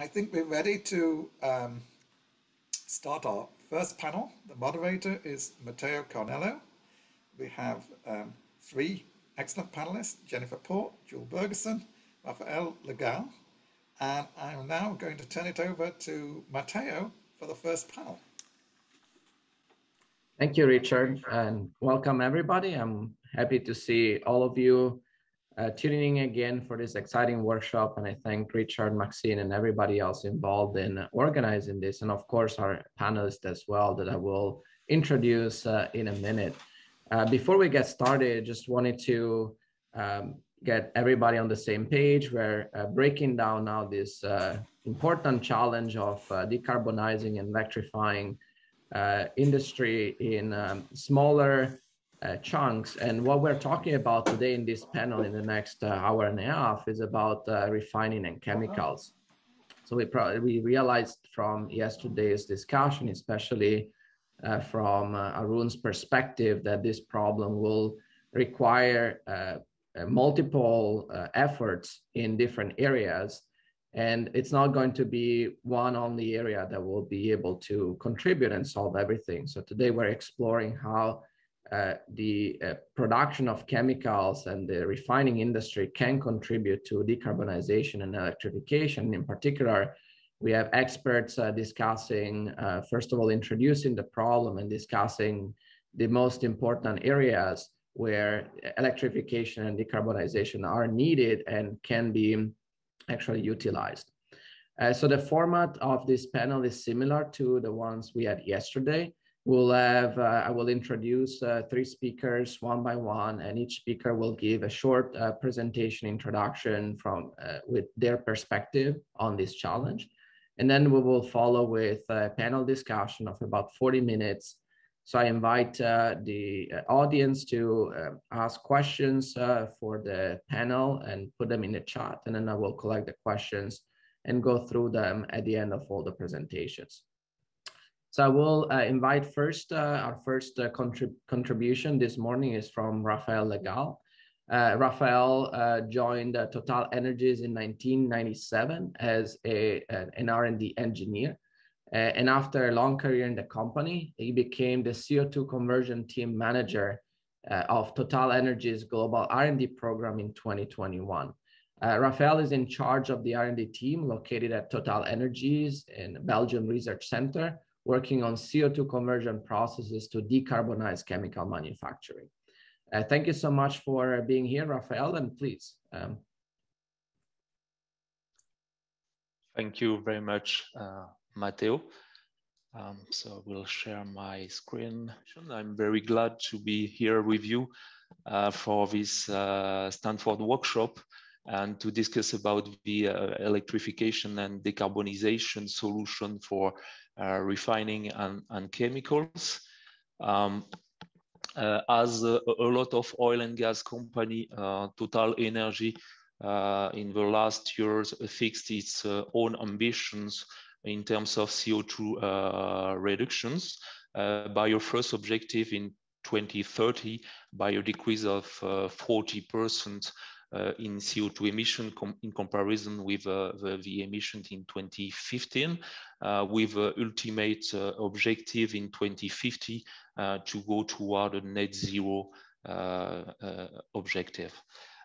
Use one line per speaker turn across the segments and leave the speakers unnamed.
I think we're ready to um, start our first panel. The moderator is Matteo Cargnello. We have um, three excellent panelists, Jennifer Port, Jules Bergerson, Rafael Legal, and I'm now going to turn it over to Matteo for the first panel.
Thank you, Richard, and welcome everybody. I'm happy to see all of you uh, tuning in again for this exciting workshop. And I thank Richard, Maxine, and everybody else involved in organizing this. And of course, our panelists as well that I will introduce uh, in a minute. Uh, before we get started, just wanted to um, get everybody on the same page. We're uh, breaking down now this uh, important challenge of uh, decarbonizing and electrifying uh, industry in um, smaller uh, chunks. And what we're talking about today in this panel in the next uh, hour and a half is about refining and chemicals. So we probably we realized from yesterday's discussion, especially from Arun's perspective, that this problem will require uh, multiple uh, efforts in different areas and it's not going to be one only area that will be able to contribute and solve everything so today we're exploring how uh, the uh, production of chemicals and the refining industry can contribute to decarbonization and electrification in particular we have experts uh, discussing uh, first of all introducing the problem and discussing the most important areas where electrification and decarbonization are needed and can be actually utilized. Uh, so the format of this panel is similar to the ones we had yesterday. We'll have, uh, I will introduce uh, three speakers one by one, and each speaker will give a short uh, presentation introduction from uh, with their perspective on this challenge. And then we will follow with a panel discussion of about 40 minutes so I invite uh, the uh, audience to ask questions for the panel and put them in the chat, and then I will collect the questions and go through them at the end of all the presentations. So I will uh, invite first, uh, our first contrib contribution this morning is from Rafael Legal. Rafael joined Total Energies in 1997 as a, an R&D engineer. Uh, and after a long career in the company, he became the CO2 conversion team manager uh, of Total Energies global R&D program in 2021. Uh, Rafael is in charge of the R&D team located at Total Energies in Belgium Research Center, working on CO2 conversion processes to decarbonize chemical manufacturing. Uh, thank you so much for being here, Rafael, and please. Um...
Thank you very much, uh, Matteo. Um, so we'll share my screen. I'm very glad to be here with you uh, for this uh, Stanford workshop and to discuss about the uh, electrification and decarbonization solution for uh, refining and, and chemicals. Um, uh, as a, lot of oil and gas company, uh, Total Energy in the last years fixed its own ambitions in terms of CO2 uh, reductions uh, by your first objective in 2030 by a decrease of 40% uh, uh, in CO2 emission com in comparison with uh, the, the, emissions in 2015, uh, with ultimate objective in 2050 to go toward a net zero objective.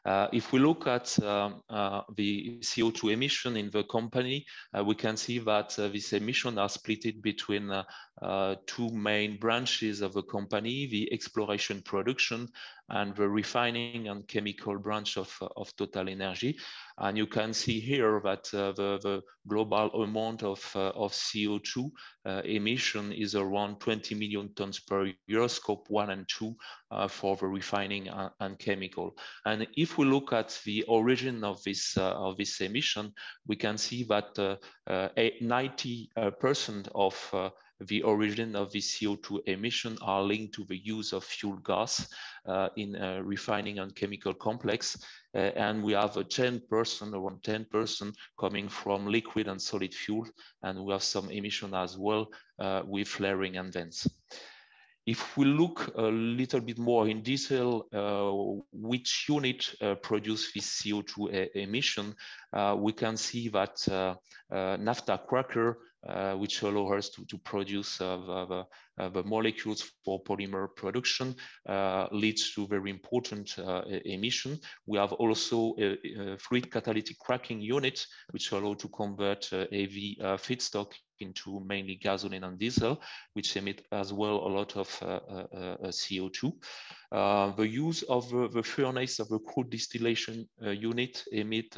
Uh, if we look at um, uh, the CO2 emission in the company, uh, we can see that uh, this emission are split between uh, uh, two main branches of the company, the exploration production and the refining and chemical branch of, of Total Energy. And you can see here that uh, the, the, global amount of, uh, of CO2 uh, emission is around 20 million tons per year, scope one and two uh, for the refining and, and, chemical. And if we look at the origin of this, uh, of this emission, we can see that 90% uh, of the origin of the CO2 emission are linked to the use of fuel gas uh, in uh, refining and chemical complex. Uh, and we have a 10%, around 10% coming from liquid and solid fuel. And we have some emission as well uh, with flaring and vents. If we look a little bit more in detail, uh, which unit uh, produce this CO2 emission, we can see that naphtha cracker uh, which allow us to, to produce uh, the, uh, the, molecules for polymer production, leads to very important emission. We have also a, a, fluid catalytic cracking unit, which allow to convert AV feedstock into mainly gasoline and diesel, which emit as well a lot of uh, uh, CO2. Uh, the use of the furnace of the crude distillation unit emit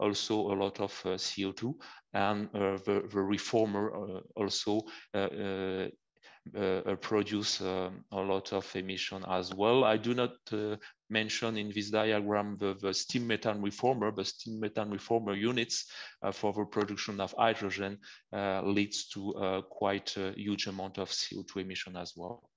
also a lot of uh, CO2 and uh, the, the, reformer uh, also uh, produce um, a lot of emission as well. I do not uh, mention in this diagram the, the, steam methane reformer, but steam methane reformer units uh, for the production of hydrogen leads to quite a huge amount of CO2 emission as well.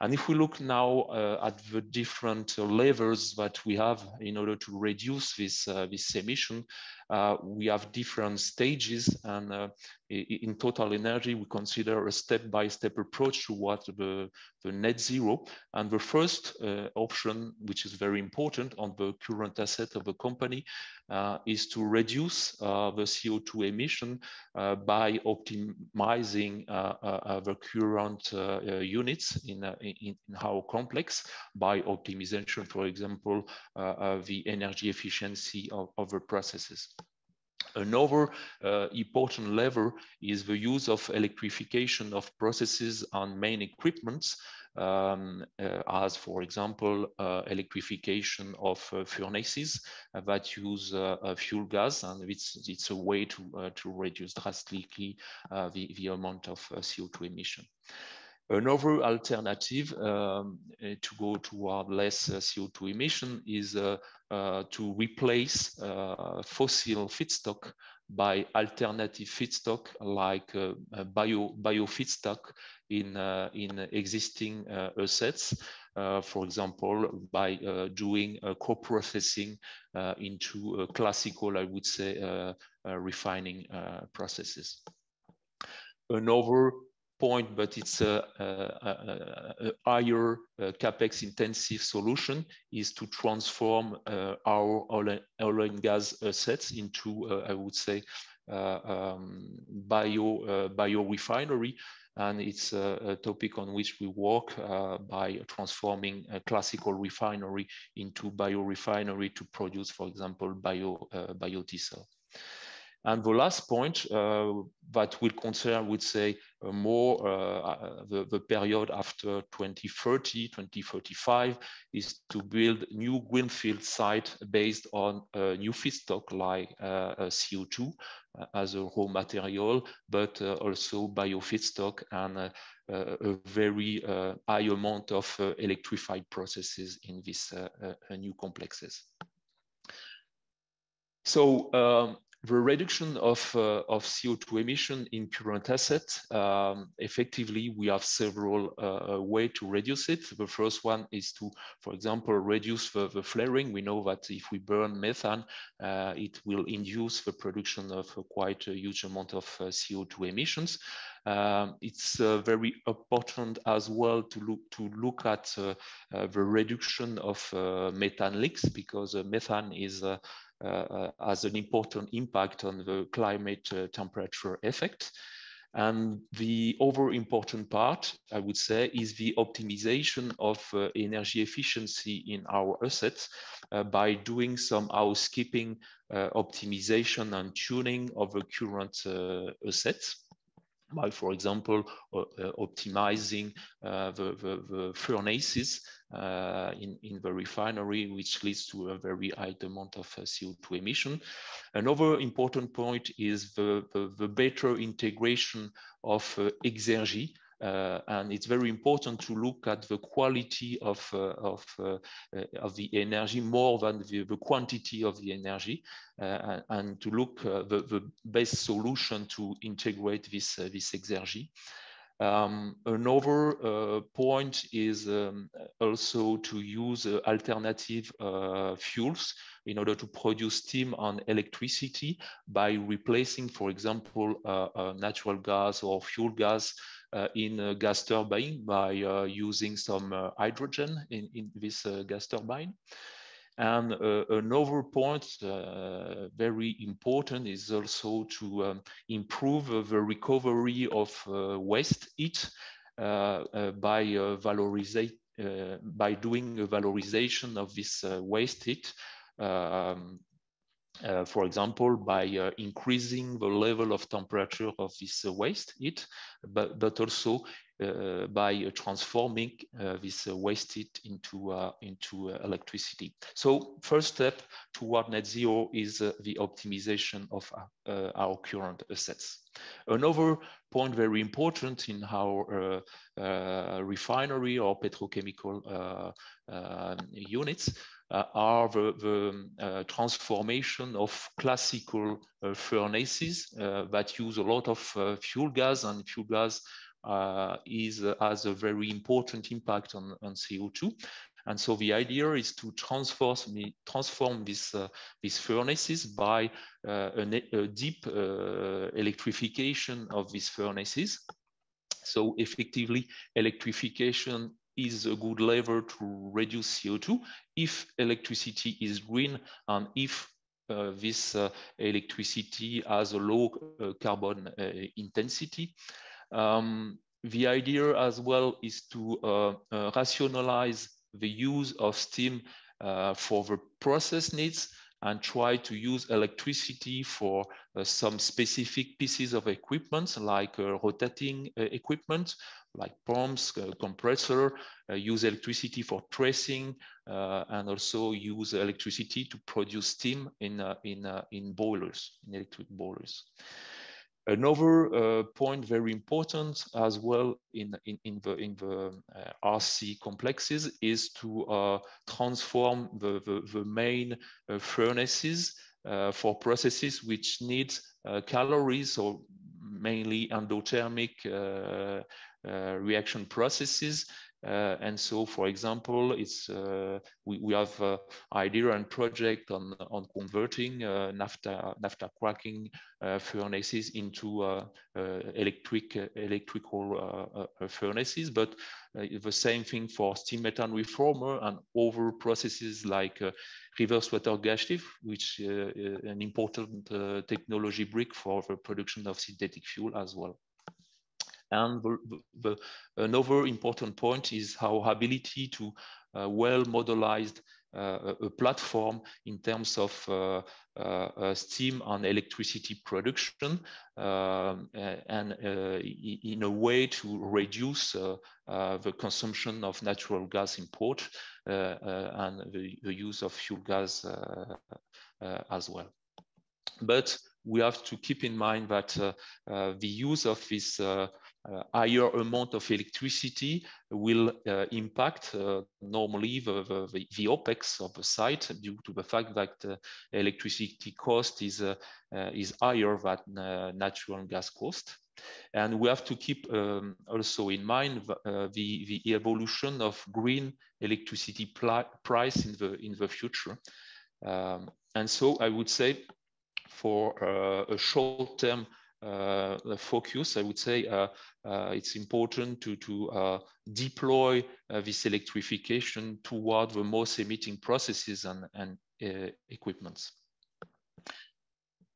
And if we look now uh, at the different uh, levers that we have in order to reduce this, uh, this emission, uh, we have different stages and in total energy, we consider a step-by-step -step approach towards the, the net zero. And the first uh, option, which is very important on the current asset of the company, uh, is to reduce uh, the CO2 emission uh, by optimizing the current units in, in, in, our complex by optimization, for example, the energy efficiency of, of the processes. Another uh, important lever is the use of electrification of processes on main equipments, um, uh, as for example, uh, electrification of uh, furnaces that use uh, fuel gas, and it's, it's a way to, uh, to reduce drastically the, the amount of CO2 emission. Another alternative um, eh, to go toward less uh, CO2 emission is uh, uh, to replace uh, fossil feedstock by alternative feedstock like uh, uh bio bio feedstock in in existing assets. for example, by doing co-processing into classical, I would say, refining processes. Another point, but it's a, a, a, a higher uh, capex intensive solution is to transform uh, our oil, and gas assets into, uh, I would say, uh, um, bio uh, refinery. And it's a, topic on which we work uh, by transforming a classical refinery into bio refinery to produce, for example, bio biodiesel. And the last point uh, that will concern, would say, uh, more uh, uh the, the, period after 2030, 2035, is to build new greenfield site based on new feedstock like uh, uh, CO2 as a raw material, but also bio feedstock and a very high amount of electrified processes in these new complexes. So um, the reduction of, uh, of CO2 emission in current assets, um, effectively, we have several uh, uh ways to reduce it. The first one is to, for example, reduce the, the flaring. We know that if we burn methane, uh, it will induce the production of quite a huge amount of uh, CO2 emissions. Um, it's uh, very important as well to look to look at the reduction of methane leaks because methane is has an important impact on the climate uh, temperature effect. And the other important part, I would say, is the optimization of uh, energy efficiency in our assets uh, by doing some housekeeping uh, optimization and tuning of the current uh, assets by, for example, uh, optimizing uh, the, the, the, furnaces uh, in, in the refinery, which leads to a very high amount of CO2 emission. Another important point is the, the, the better integration of Exergy, uh, and it's very important to look at the quality of, uh, of, uh, of the energy more than the, the quantity of the energy and, and, to look the, the best solution to integrate this, this exergy. Um, another uh, point is um, also to use uh, alternative uh, fuels in order to produce steam and electricity by replacing, for example, natural gas or fuel gas uh, in uh, gas turbine by uh, using some hydrogen in, in this gas turbine. And uh, another point, uh, very important, is also to um, improve the recovery of uh, waste heat uh, uh, by valorization, by doing a valorization of this waste heat. Um, uh, for example, by uh, increasing the level of temperature of this uh, waste heat, but, but also uh, by uh, transforming uh, this waste into, into electricity. So first step toward net zero is the optimization of our current assets. Another point very important in our refinery or petrochemical units uh, are the, the uh, transformation of classical uh, furnaces that use a lot of fuel gas and fuel gas uh, is uh, has a very important impact on, on CO2. And so the idea is to transform, transform this, uh, these furnaces by uh, a, a, deep uh, electrification of these furnaces. So effectively, electrification is a good lever to reduce CO2 if electricity is green and if uh, this uh, electricity has a low uh, carbon intensity. Um, the idea as well is to uh, uh, rationalize the use of steam uh, for the process needs and try to use electricity for uh, some specific pieces of equipment like uh, rotating uh, equipment like pumps, compressor, use electricity for tracing and also use electricity to produce steam in, in, in boilers, in electric boilers. Another uh, point very important as well in, in, in the, in the uh, RC complexes is to uh, transform the, the, the main uh, furnaces uh, for processes which need uh, calories or mainly endothermic reaction processes uh, and so, for example, it's uh, we, we have uh, idea and project on on converting uh, naphtha naphtha cracking uh, furnaces into uh, electric electrical furnaces, but the same thing for steam methane reformer and other processes like reverse water gas shift, which is an important technology brick for the production of synthetic fuel as well. And the, the, another important point is our ability to uh, well modelized uh, a platform in terms of uh, uh, steam and electricity production um, and in a way to reduce the consumption of natural gas import and the, the, use of fuel gas as well. But we have to keep in mind that uh, uh, the use of this uh, uh, higher amount of electricity will uh, impact uh, normally the, the, the, OPEX of the site due to the fact that electricity cost is, is higher than natural gas cost. And we have to keep um, also in mind uh, the, the evolution of green electricity price in the, in the future. Um, and so I would say for uh, a short-term uh, focus, I would say uh, uh, it's important to, to deploy this electrification toward the most emitting processes and, and equipments.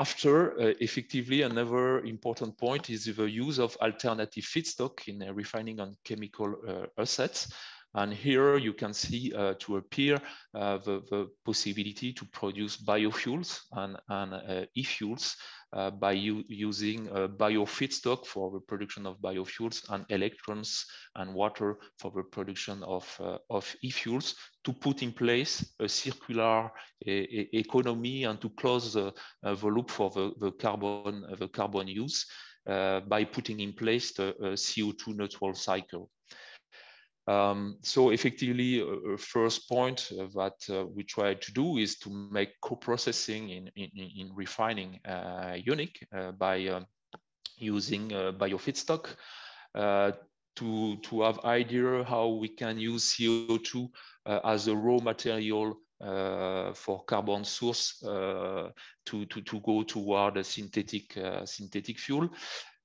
After, uh, effectively, another important point is the use of alternative feedstock in uh, refining and chemical uh, assets. And here you can see uh, to appear uh, the, the, possibility to produce biofuels and, and uh, e-fuels uh, by using uh, bio feedstock for the production of biofuels and electrons and water for the production of, uh, of e-fuels to put in place a circular e economy and to close the, the loop for the, the, carbon, the carbon use by putting in place the CO2 neutral cycle. Um, so effectively, a, a first point that uh, we try to do is to make co-processing in, in, in, refining uh, unique uh, by um, using uh, biofeedstock uh, to, to have idea how we can use CO2 uh, as a raw material for carbon source to, to, to go toward a synthetic, synthetic fuel.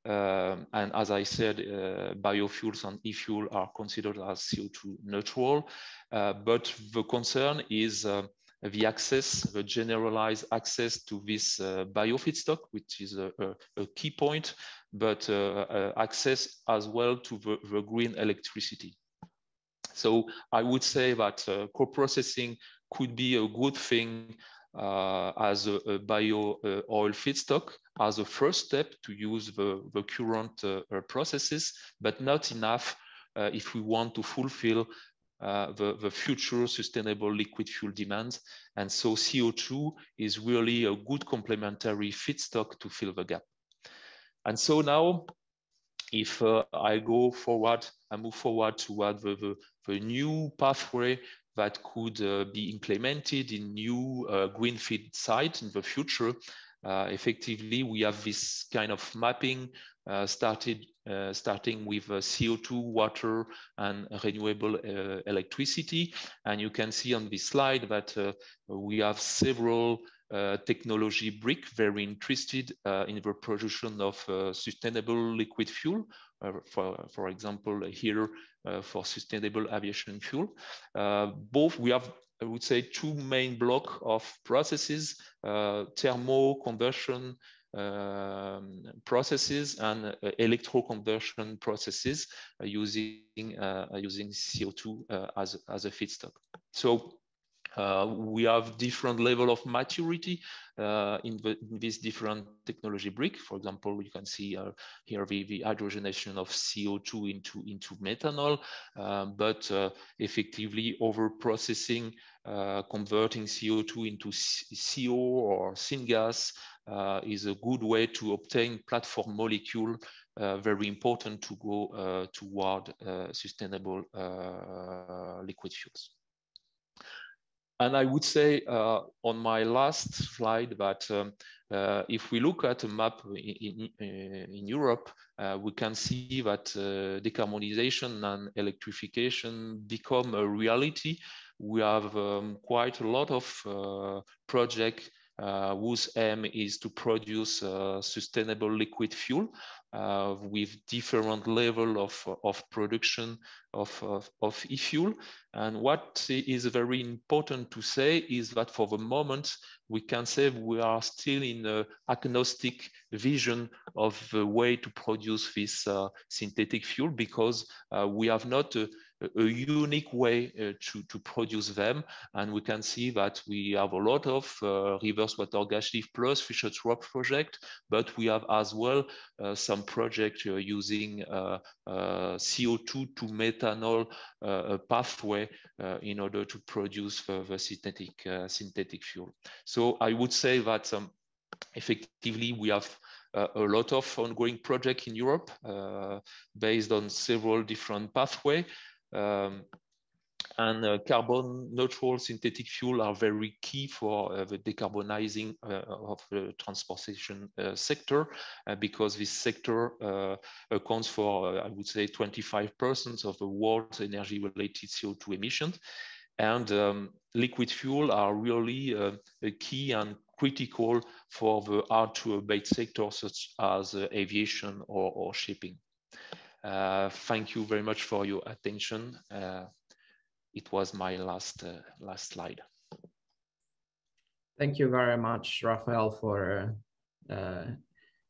Um, and as I said, uh, biofuels and e-fuel are considered as CO2 neutral. Uh, but the concern is uh, the access, the generalized access to this uh, bio feedstock, which is a, a, a key point, but uh, uh, access as well to the, the, green electricity. So I would say that uh, co-processing could be a good thing as a, a bio oil feedstock as a first step to use the, the current processes, but not enough if we want to fulfill uh, the, the future sustainable liquid fuel demands. And so CO2 is really a good complementary feedstock to fill the gap. And so now, if uh, I go forward, I move forward toward the, the, the new pathway that could uh, be implemented in new uh, greenfield site in the future, uh, effectively, we have this kind of mapping uh, started uh, starting with CO2, water, and renewable electricity. And you can see on this slide that we have several uh, technology brick very interested uh, in the production of uh, sustainable liquid fuel. for, for example, here for sustainable aviation fuel. both we have I would say two main block of processes, uh, thermo conversion um, processes and uh, electro conversion processes uh, using uh, using CO2 uh, as, as a feedstock. So we have different level of maturity uh, in, the, in, this different technology brick. For example, you can see uh, here the, the, hydrogenation of CO2 into, into methanol, but uh, effectively over processing, uh, converting CO2 into CO or syngas uh, is a good way to obtain platform molecule very important to go toward sustainable liquid fuels. And I would say uh, on my last slide that um, uh, if we look at a map in, in, in Europe, uh, we can see that uh, decarbonization and electrification become a reality. We have um, quite a lot of uh, projects uh, whose aim is to produce sustainable liquid fuel uh, with different level of, of production of, of, of e-fuel. And what is very important to say is that for the moment, we can say we are still in an agnostic vision of the way to produce this uh, synthetic fuel because uh, we have not a, unique way uh, to, to produce them. And we can see that we have a lot of uh, reverse water gas shift plus Fischer Tropsch project, but we have as well uh, some project using uh, uh, CO2 to methanol pathway in order to produce the, the synthetic, synthetic fuel. So I would say that um, effectively we have uh, a lot of ongoing projects in Europe uh, based on several different pathways. Um, and uh, carbon neutral synthetic fuel are very key for uh, the decarbonizing uh, of the transportation uh, sector uh, because this sector uh, accounts for, I would say, 25% of the world's energy related CO2 emissions. And um, liquid fuel are really key and critical for the hard to abate sectors such as aviation or, or shipping. Uh, thank you very much for your attention. Uh, it was my last uh, last slide.
Thank you very much, Raphael, for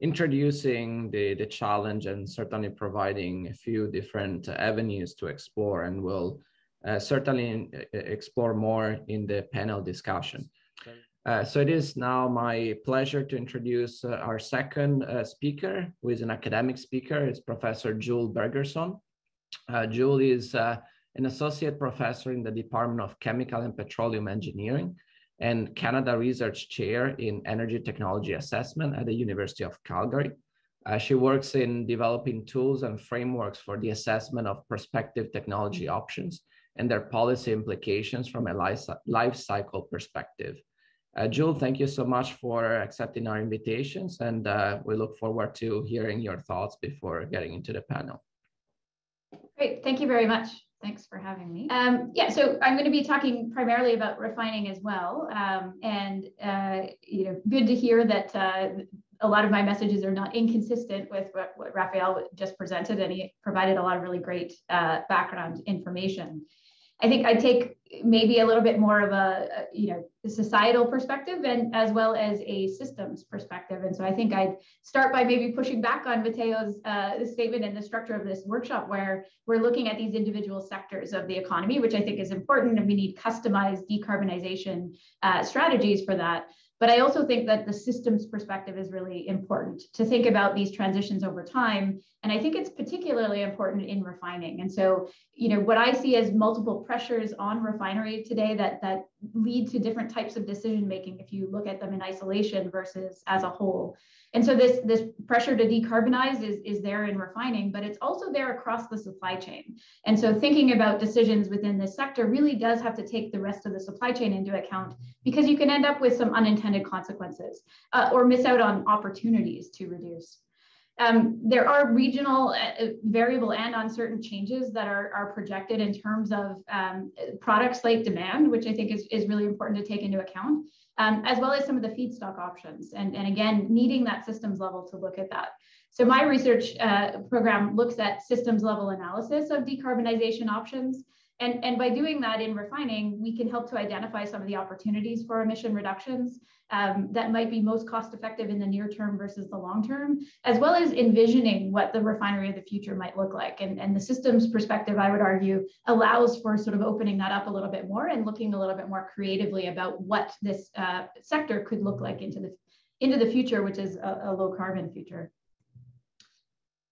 introducing the, the challenge and certainly providing a few different avenues to explore and we'll uh, certainly explore more in the panel discussion. Uh, so it is now my pleasure to introduce uh, our second uh, speaker, who is an academic speaker. It's Professor Joule Bergerson. Uh, Joule is uh, an associate professor in the Department of Chemical and Petroleum Engineering and Canada Research Chair in Energy Technology Assessment at the University of Calgary. She works in developing tools and frameworks for the assessment of prospective technology options and their policy implications from a life, life cycle perspective. Uh, Joule, thank you so much for accepting our invitations, and uh, we look forward to hearing your thoughts before getting into the panel.
Great, thank you very much. Thanks for having me. Um, yeah, so I'm going to be talking primarily about refining as well, um, and uh, you know, good to hear that uh, a lot of my messages are not inconsistent with what, what Raphael just presented, and he provided a lot of really great uh, background information. I think I take maybe a little bit more of a, you know societal perspective and as well as a systems perspective. And so I think I'd start by maybe pushing back on Matteo's uh, statement and the structure of this workshop, where we're looking at these individual sectors of the economy, which I think is important, and we need customized decarbonization uh, strategies for that. But I also think that the systems perspective is really important to think about these transitions over time. And I think it's particularly important in refining. And so, you know, what I see as multiple pressures on refinery today that, that lead to different types of decision making if you look at them in isolation versus as a whole. And so this, this pressure to decarbonize is, is there in refining, but it's also there across the supply chain. And so thinking about decisions within this sector really does have to take the rest of the supply chain into account because you can end up with some unintended consequences uh, or miss out on opportunities to reduce. Um, there are regional uh, variable and uncertain changes that are, are projected in terms of um, product slate demand, which I think is, is really important to take into account um, as well as some of the feedstock options. And, and again, needing that systems level to look at that. So my research uh, program looks at systems level analysis of decarbonization options and, and by doing that in refining, we can help to identify some of the opportunities for emission reductions um, that might be most cost effective in the near term versus the long term, as well as envisioning what the refinery of the future might look like. And, and the systems perspective, I would argue, allows for sort of opening that up a little bit more and looking a little bit more creatively about what this uh, sector could look like into the, into the future, which is a, a low carbon future.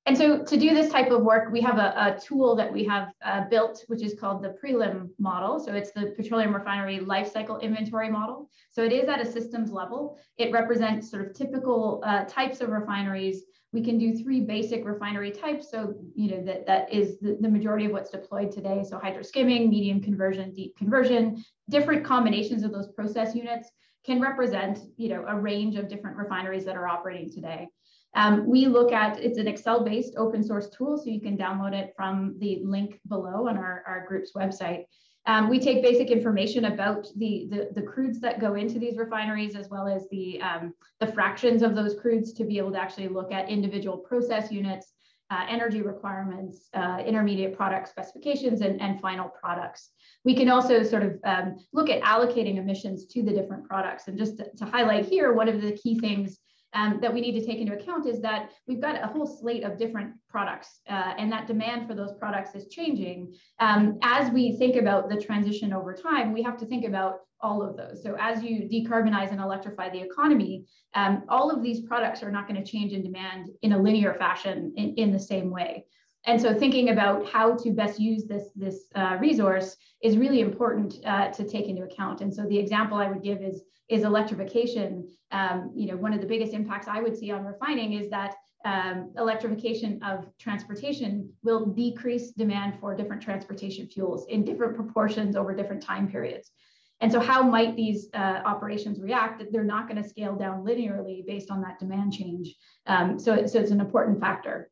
And so to do this type of work, we have a, a tool that we have uh, built, which is called the prelim model. So it's the petroleum refinery life cycle inventory model. So it is at a systems level. It represents sort of typical uh, types of refineries. We can do three basic refinery types. So, you know, that, that is the, the majority of what's deployed today. So hydroskimming, medium conversion, deep conversion, different combinations of those process units can represent, you know, a range of different refineries that are operating today. Um, we look at, it's an Excel-based open source tool, so you can download it from the link below on our, our group's website. Um, we take basic information about the, the, the, crudes that go into these refineries, as well as the, um, the fractions of those crudes to be able to actually look at individual process units, uh, energy requirements, uh, intermediate product specifications, and, and final products. We can also sort of um, look at allocating emissions to the different products. And just to, to highlight here, one of the key things um, that we need to take into account is that we've got a whole slate of different products uh, and that demand for those products is changing. Um, as we think about the transition over time, we have to think about all of those. So as you decarbonize and electrify the economy, um, all of these products are not going to change in demand in a linear fashion in, in the same way. And so thinking about how to best use this, this uh, resource is really important uh, to take into account. And so the example I would give is is electrification. Um, you know, one of the biggest impacts I would see on refining is that um, electrification of transportation will decrease demand for different transportation fuels in different proportions over different time periods. And so how might these uh, operations react? They're not going to scale down linearly based on that demand change. Um, so, so it's an important factor.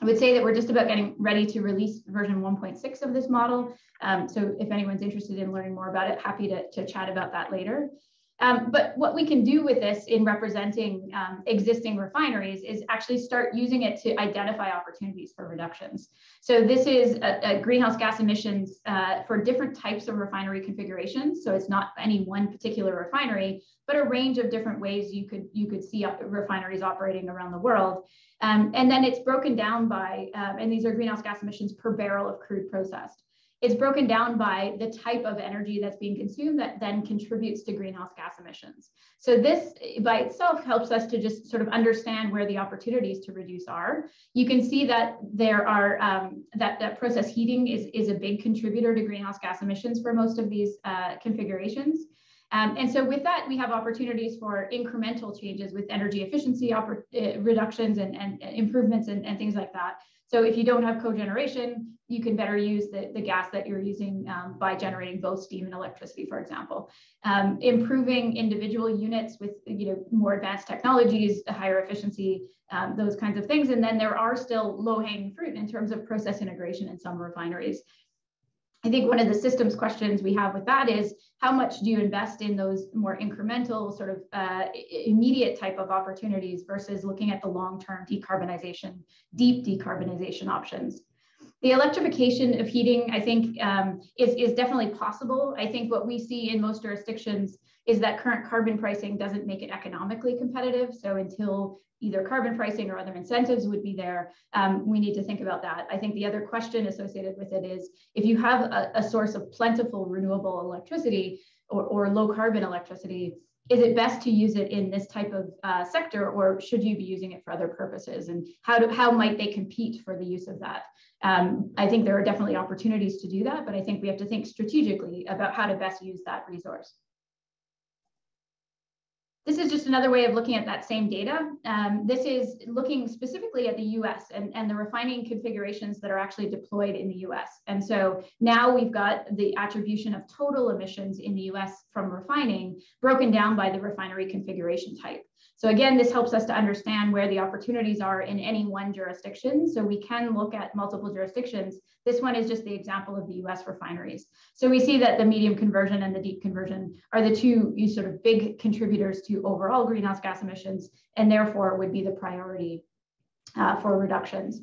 I would say that we're just about getting ready to release version 1.6 of this model. Um, so if anyone's interested in learning more about it, happy to, to chat about that later. Um, but what we can do with this in representing um, existing refineries is actually start using it to identify opportunities for reductions. So this is a, a greenhouse gas emissions uh, for different types of refinery configurations. So it's not any one particular refinery, but a range of different ways you could you could see refineries operating around the world. Um, and then it's broken down by, um, and these are greenhouse gas emissions per barrel of crude processed it's broken down by the type of energy that's being consumed that then contributes to greenhouse gas emissions. So this by itself helps us to just sort of understand where the opportunities to reduce are. You can see that there are um, that, that process heating is, is a big contributor to greenhouse gas emissions for most of these uh, configurations. Um, and so with that, we have opportunities for incremental changes with energy efficiency uh, reductions and, and improvements and, and things like that. So if you don't have cogeneration, you can better use the, the gas that you're using um, by generating both steam and electricity, for example. Um, improving individual units with you know more advanced technologies, higher efficiency, um, those kinds of things. And then there are still low-hanging fruit in terms of process integration in some refineries. I think one of the systems questions we have with that is how much do you invest in those more incremental, sort of uh, immediate type of opportunities versus looking at the long term decarbonization, deep decarbonization options? the electrification of heating, I think, um, is, is definitely possible. I think what we see in most jurisdictions is that current carbon pricing doesn't make it economically competitive. So until either carbon pricing or other incentives would be there, um, we need to think about that. I think the other question associated with it is if you have a, a source of plentiful renewable electricity or, or low carbon electricity, is it best to use it in this type of uh, sector or should you be using it for other purposes and how do how might they compete for the use of that um, i think there are definitely opportunities to do that but i think we have to think strategically about how to best use that resource this is just another way of looking at that same data. Um, this is looking specifically at the US and, and the refining configurations that are actually deployed in the US. And so now we've got the attribution of total emissions in the US from refining broken down by the refinery configuration type. So again, this helps us to understand where the opportunities are in any one jurisdiction. So we can look at multiple jurisdictions. This one is just the example of the US refineries. So we see that the medium conversion and the deep conversion are the two sort of big contributors to overall greenhouse gas emissions, and therefore would be the priority uh, for reductions.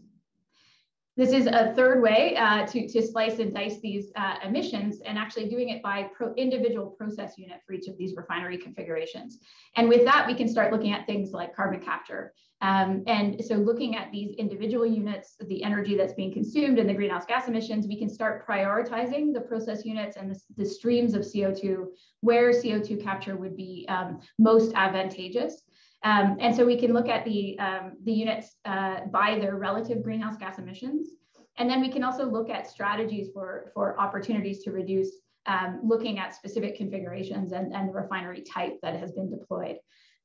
This is a third way uh, to, to slice and dice these uh, emissions and actually doing it by pro individual process unit for each of these refinery configurations. And with that, we can start looking at things like carbon capture. Um, and so looking at these individual units, the energy that's being consumed and the greenhouse gas emissions, we can start prioritizing the process units and the, the streams of CO2 where CO2 capture would be um, most advantageous. Um, and so we can look at the, um, the units uh, by their relative greenhouse gas emissions. And then we can also look at strategies for, for opportunities to reduce, um, looking at specific configurations and, and refinery type that has been deployed.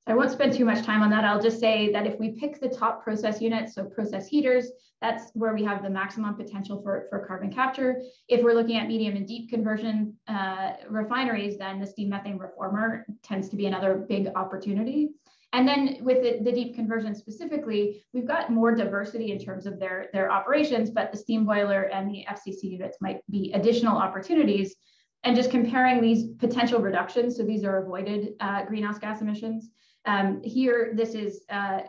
So I won't spend too much time on that. I'll just say that if we pick the top process units, so process heaters, that's where we have the maximum potential for, for carbon capture. If we're looking at medium and deep conversion uh, refineries, then the steam methane reformer tends to be another big opportunity. And then with the, the, deep conversion specifically, we've got more diversity in terms of their, their operations, but the steam boiler and the FCC units might be additional opportunities. And just comparing these potential reductions, so these are avoided uh, greenhouse gas emissions. Um, here, this is uh,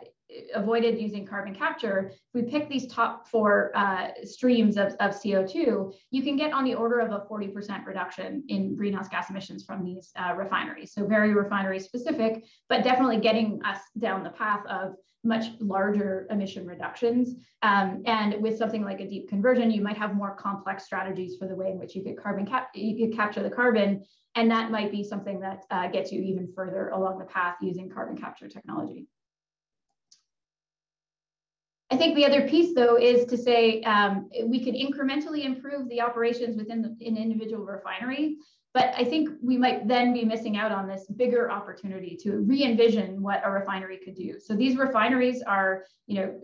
avoided using carbon capture, if we pick these top four uh, streams of, of, CO2, you can get on the order of a 40% reduction in greenhouse gas emissions from these uh, refineries. So very refinery specific, but definitely getting us down the path of much larger emission reductions. Um, and with something like a deep conversion, you might have more complex strategies for the way in which you could carbon cap you could capture the carbon. And that might be something that uh, gets you even further along the path using carbon capture technology. I think the other piece, though, is to say um, we can incrementally improve the operations within the, an individual refinery, but I think we might then be missing out on this bigger opportunity to re-envision what a refinery could do. So these refineries are, you know,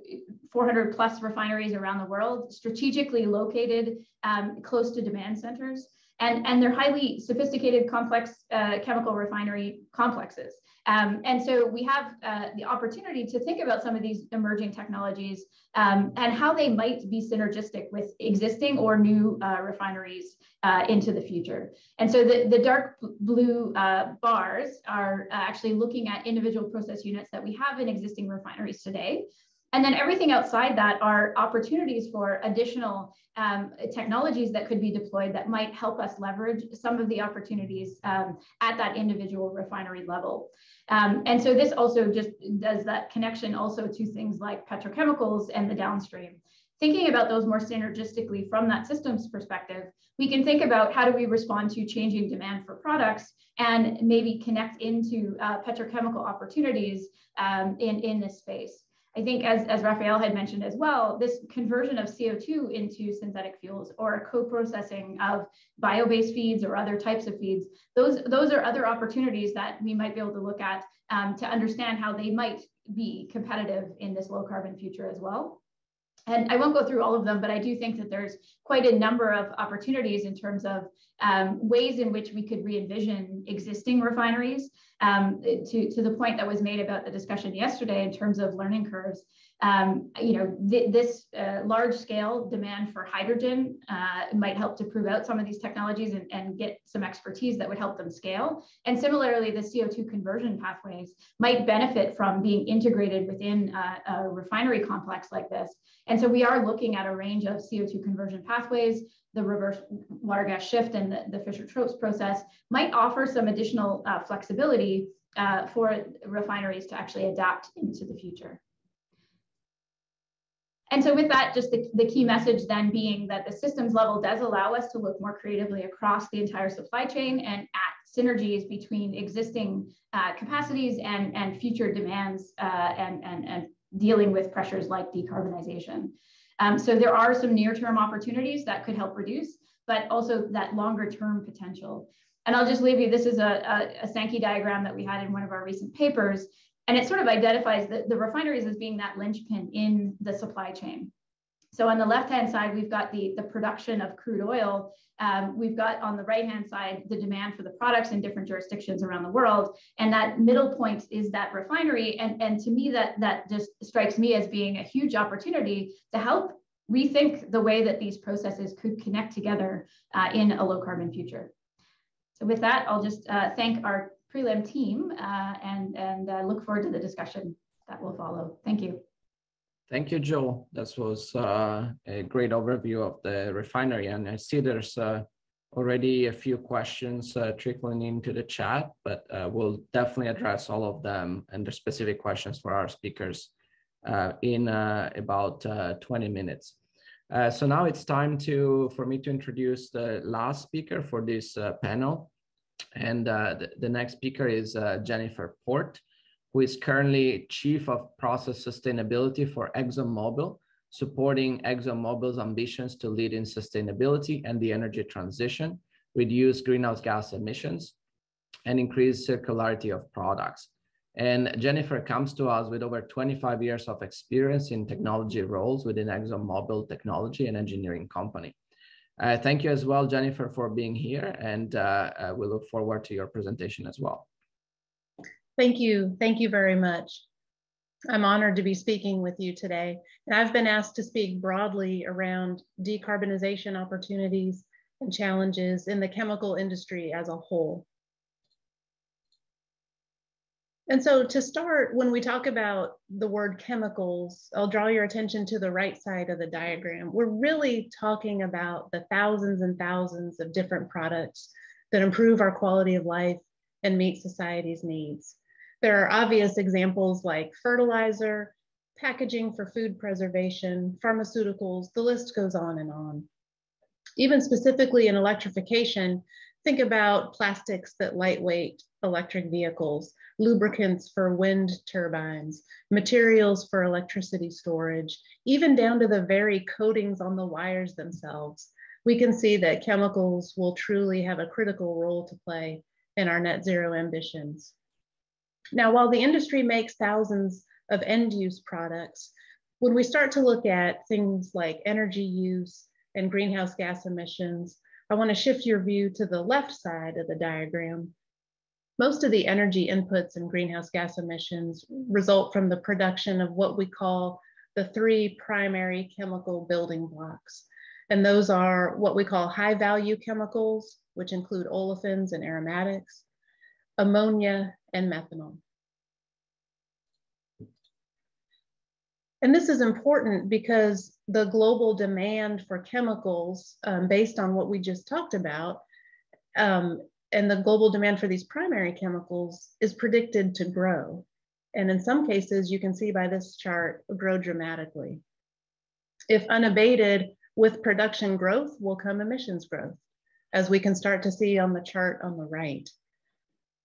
400 plus refineries around the world, strategically located um, close to demand centers, and, and they're highly sophisticated, complex uh, chemical refinery complexes. Um, and so we have uh, the opportunity to think about some of these emerging technologies um, and how they might be synergistic with existing or new uh, refineries uh, into the future. And so the, the dark blue uh, bars are uh, actually looking at individual process units that we have in existing refineries today. And then everything outside that are opportunities for additional um, technologies that could be deployed that might help us leverage some of the opportunities um, at that individual refinery level. Um, and so this also just does that connection also to things like petrochemicals and the downstream. Thinking about those more synergistically from that systems perspective, we can think about how do we respond to changing demand for products and maybe connect into uh, petrochemical opportunities um, in, in this space. I think as, as Raphael had mentioned as well, this conversion of CO2 into synthetic fuels or co-processing of bio-based feeds or other types of feeds, those, those are other opportunities that we might be able to look at um, to understand how they might be competitive in this low carbon future as well. And I won't go through all of them, but I do think that there's quite a number of opportunities in terms of um, ways in which we could re-envision existing refineries um, to, to the point that was made about the discussion yesterday in terms of learning curves. Um, you know, th this uh, large scale demand for hydrogen uh, might help to prove out some of these technologies and, and get some expertise that would help them scale. And similarly, the CO2 conversion pathways might benefit from being integrated within a, a refinery complex like this. And so we are looking at a range of CO2 conversion pathways. The reverse water gas shift and the, the Fischer-Tropsch process might offer some additional uh, flexibility uh, for refineries to actually adapt into the future. And so with that, just the, the key message then being that the systems level does allow us to look more creatively across the entire supply chain and at synergies between existing uh, capacities and, and future demands uh, and, and, and dealing with pressures like decarbonization. Um, so there are some near-term opportunities that could help reduce, but also that longer-term potential. And I'll just leave you, this is a, a, a Sankey diagram that we had in one of our recent papers and it sort of identifies the, the refineries as being that linchpin in the supply chain. So on the left-hand side, we've got the, the production of crude oil. Um, we've got on the right-hand side, the demand for the products in different jurisdictions around the world. And that middle point is that refinery. And, and to me, that, that just strikes me as being a huge opportunity to help rethink the way that these processes could connect together uh, in a low carbon future. So with that, I'll just uh, thank our prelim team uh, and, and uh, look forward to the discussion that will follow. Thank you.
Thank you, Joe. That was uh, a great overview of the refinery. And I see there's uh, already a few questions uh, trickling into the chat, but uh, we'll definitely address all of them and the specific questions for our speakers in about 20 minutes. so now it's time to for me to introduce the last speaker for this panel. And uh, the, the, next speaker is uh, Jennifer Port, who is currently Chief of Process Sustainability for ExxonMobil, supporting ExxonMobil's ambitions to lead in sustainability and the energy transition, reduce greenhouse gas emissions, and increase circularity of products. And Jennifer comes to us with over 25 years of experience in technology roles within ExxonMobil technology and engineering company. Uh, thank you as well, Jennifer, for being here, and uh, uh, we look forward to your presentation as well.
Thank you. Thank you very much. I'm honored to be speaking with you today. And I've been asked to speak broadly around decarbonization opportunities and challenges in the chemical industry as a whole. And so to start, when we talk about the word chemicals, I'll draw your attention to the right side of the diagram. We're really talking about the thousands and thousands of different products that improve our quality of life and meet society's needs. There are obvious examples like fertilizer, packaging for food preservation, pharmaceuticals, the list goes on and on. Even specifically in electrification, think about plastics that lightweight electric vehicles, lubricants for wind turbines, materials for electricity storage, even down to the very coatings on the wires themselves. We can see that chemicals will truly have a critical role to play in our net zero ambitions. Now, while the industry makes thousands of end use products, when we start to look at things like energy use and greenhouse gas emissions, I want to shift your view to the left side of the diagram most of the energy inputs and greenhouse gas emissions result from the production of what we call the three primary chemical building blocks. And those are what we call high value chemicals, which include olefins and aromatics, ammonia, and methanol. And this is important because the global demand for chemicals, um, based on what we just talked about, um, and the global demand for these primary chemicals is predicted to grow. And in some cases, you can see by this chart, grow dramatically. If unabated, with production growth will come emissions growth, as we can start to see on the chart on the right.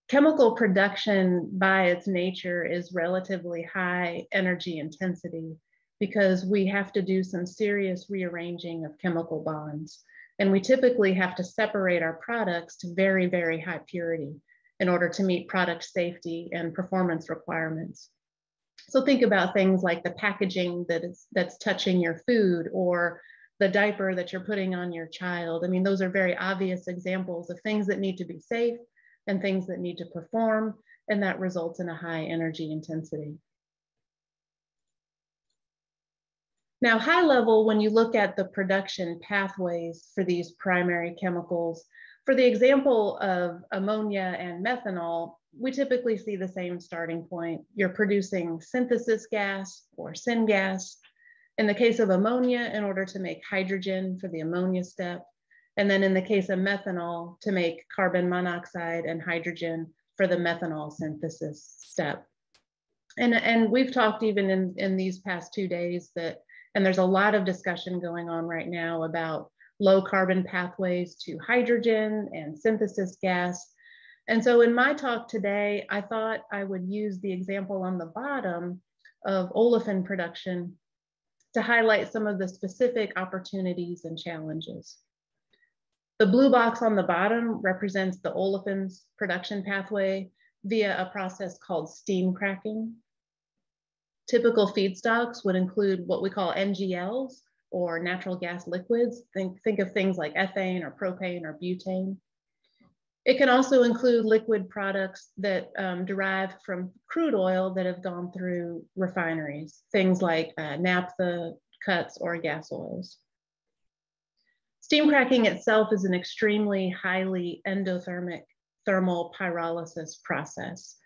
Chemical production by its nature is relatively high energy intensity because we have to do some serious rearranging of chemical bonds. And we typically have to separate our products to very, very high purity in order to meet product safety and performance requirements. So think about things like the packaging that is that's touching your food or the diaper that you're putting on your child. I mean, those are very obvious examples of things that need to be safe and things that need to perform, and that results in a high energy intensity. Now, high level, when you look at the production pathways for these primary chemicals, for the example of ammonia and methanol, we typically see the same starting point. You're producing synthesis gas or syngas. In the case of ammonia, in order to make hydrogen for the ammonia step. And then in the case of methanol, to make carbon monoxide and hydrogen for the methanol synthesis step. And, and we've talked even in, in these past two days that, and there's a lot of discussion going on right now about low carbon pathways to hydrogen and synthesis gas. And so in my talk today, I thought I would use the example on the bottom of olefin production to highlight some of the specific opportunities and challenges. The blue box on the bottom represents the olefins production pathway via a process called steam cracking. Typical feedstocks would include what we call NGLs or natural gas liquids. Think, think of things like ethane or propane or butane. It can also include liquid products that um, derive from crude oil that have gone through refineries, things like uh, naphtha, cuts, or gas oils. Steam cracking itself is an extremely highly endothermic thermal pyrolysis process.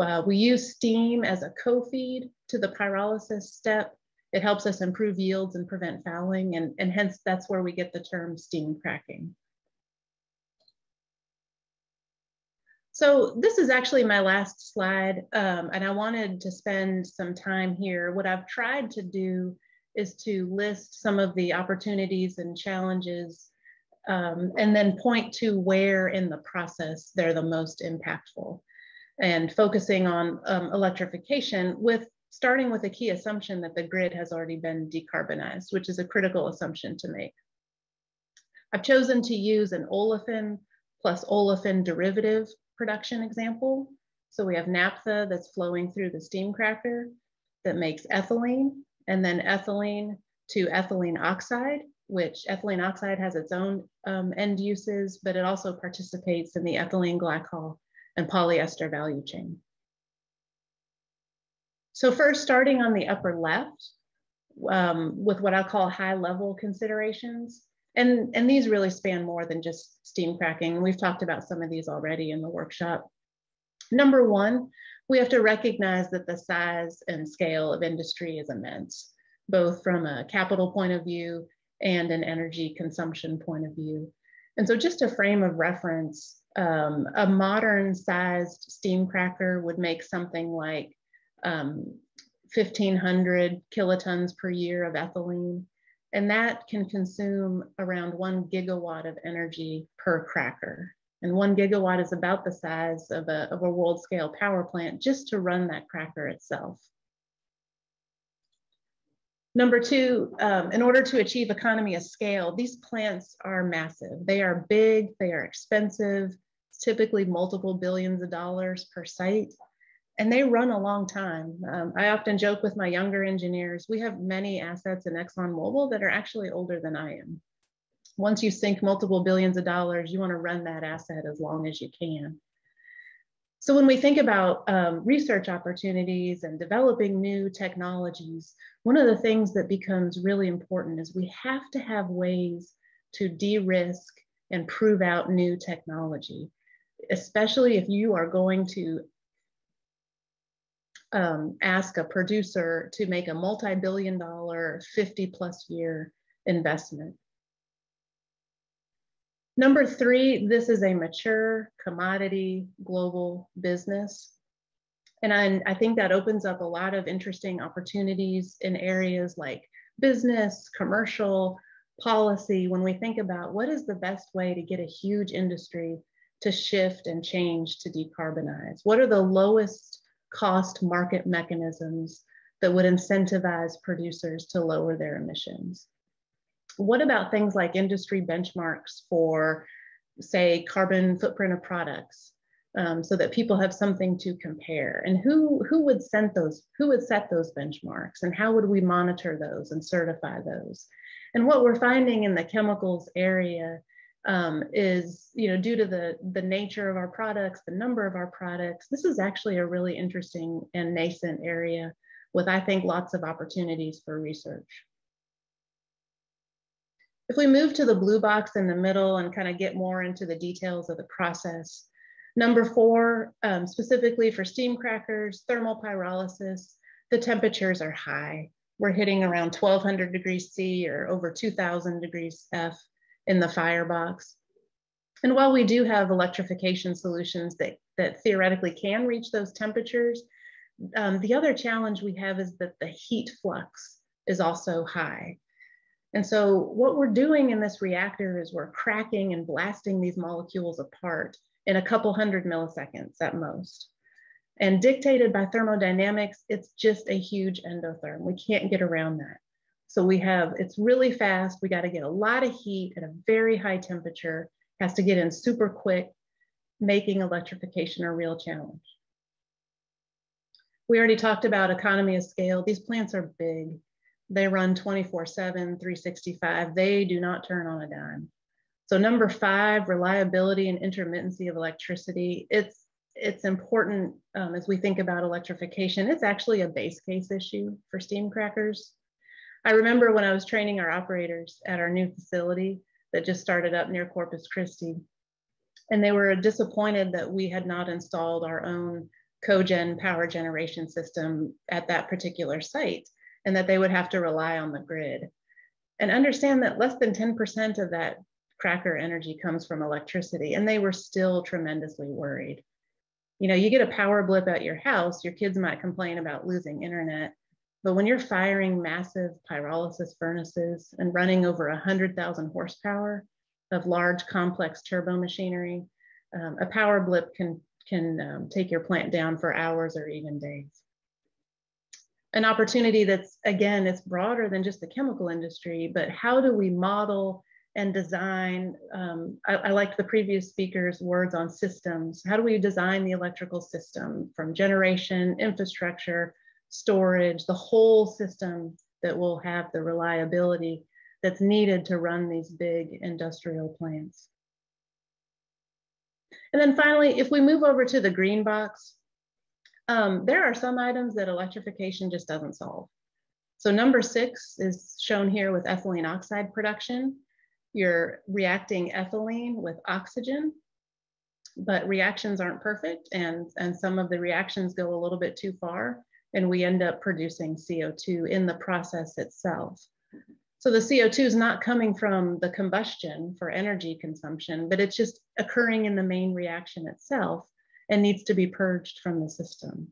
Uh, we use steam as a co-feed to the pyrolysis step. It helps us improve yields and prevent fouling, and, and hence that's where we get the term steam cracking. So this is actually my last slide, um, and I wanted to spend some time here. What I've tried to do is to list some of the opportunities and challenges um, and then point to where in the process they're the most impactful and focusing on um, electrification with starting with a key assumption that the grid has already been decarbonized, which is a critical assumption to make. I've chosen to use an olefin plus olefin derivative production example. So we have naphtha that's flowing through the steam cracker that makes ethylene and then ethylene to ethylene oxide, which ethylene oxide has its own um, end uses, but it also participates in the ethylene glycol and polyester value chain. So first, starting on the upper left, um, with what I call high level considerations, and, and these really span more than just steam cracking. We've talked about some of these already in the workshop. Number one, we have to recognize that the size and scale of industry is immense, both from a capital point of view and an energy consumption point of view. And so just a frame of reference, um, a modern sized steam cracker would make something like um, 1500 kilotons per year of ethylene. And that can consume around one gigawatt of energy per cracker. And one gigawatt is about the size of a, of a world scale power plant just to run that cracker itself. Number two, um, in order to achieve economy of scale, these plants are massive. They are big, they are expensive, typically multiple billions of dollars per site, and they run a long time. Um, I often joke with my younger engineers, we have many assets in ExxonMobil that are actually older than I am once you sink multiple billions of dollars, you want to run that asset as long as you can. So when we think about um, research opportunities and developing new technologies, one of the things that becomes really important is we have to have ways to de-risk and prove out new technology, especially if you are going to um, ask a producer to make a multi-billion dollar, 50 plus year investment. Number three, this is a mature commodity global business. And I, I, think that opens up a lot of interesting opportunities in areas like business, commercial, policy, when we think about what is the best way to get a huge industry to shift and change to decarbonize? What are the lowest cost market mechanisms that would incentivize producers to lower their emissions? What about things like industry benchmarks for, say, carbon footprint of products, um, so that people have something to compare? And who who would set those who would set those benchmarks, and how would we monitor those and certify those? And what we're finding in the chemicals area um, is, you know, due to the the nature of our products, the number of our products, this is actually a really interesting and nascent area with, I think, lots of opportunities for research. If we move to the blue box in the middle and kind of get more into the details of the process, number four, um, specifically for steam crackers, thermal pyrolysis, the temperatures are high. We're hitting around 1200 degrees C or over 2000 degrees F in the firebox. And while we do have electrification solutions that, that theoretically can reach those temperatures, um, the other challenge we have is that the heat flux is also high. And so what we're doing in this reactor is we're cracking and blasting these molecules apart in a couple hundred milliseconds at most. And dictated by thermodynamics, it's just a huge endotherm. We can't get around that. So we have, it's really fast. We got to get a lot of heat at a very high temperature, has to get in super quick, making electrification a real challenge. We already talked about economy of scale. These plants are big. They run 24 7, 365. They do not turn on a dime. So number five, reliability and intermittency of electricity. It's it's important um, as we think about electrification. It's actually a base case issue for steam crackers. I remember when I was training our operators at our new facility that just started up near Corpus Christi, and they were disappointed that we had not installed our own cogen power generation system at that particular site and that they would have to rely on the grid. And understand that less than 10% of that cracker energy comes from electricity, and they were still tremendously worried you know, you get a power blip at your house, your kids might complain about losing internet. But when you're firing massive pyrolysis furnaces and running over 100,000 horsepower of large complex turbo machinery, um, a power blip can, can um, take your plant down for hours or even days. An opportunity that's, again, it's broader than just the chemical industry, but how do we model and design. Um, I, I liked the previous speaker's words on systems. How do we design the electrical system from generation, infrastructure, storage, the whole system that will have the reliability that's needed to run these big industrial plants. And then finally, if we move over to the green box, um, there are some items that electrification just doesn't solve. So number six is shown here with ethylene oxide production. You're reacting ethylene with oxygen, but reactions aren't perfect and, and some of the reactions go a little bit too far and we end up producing CO2 in the process itself. So the CO2 is not coming from the combustion for energy consumption, but it's just occurring in the main reaction itself and needs to be purged from the system.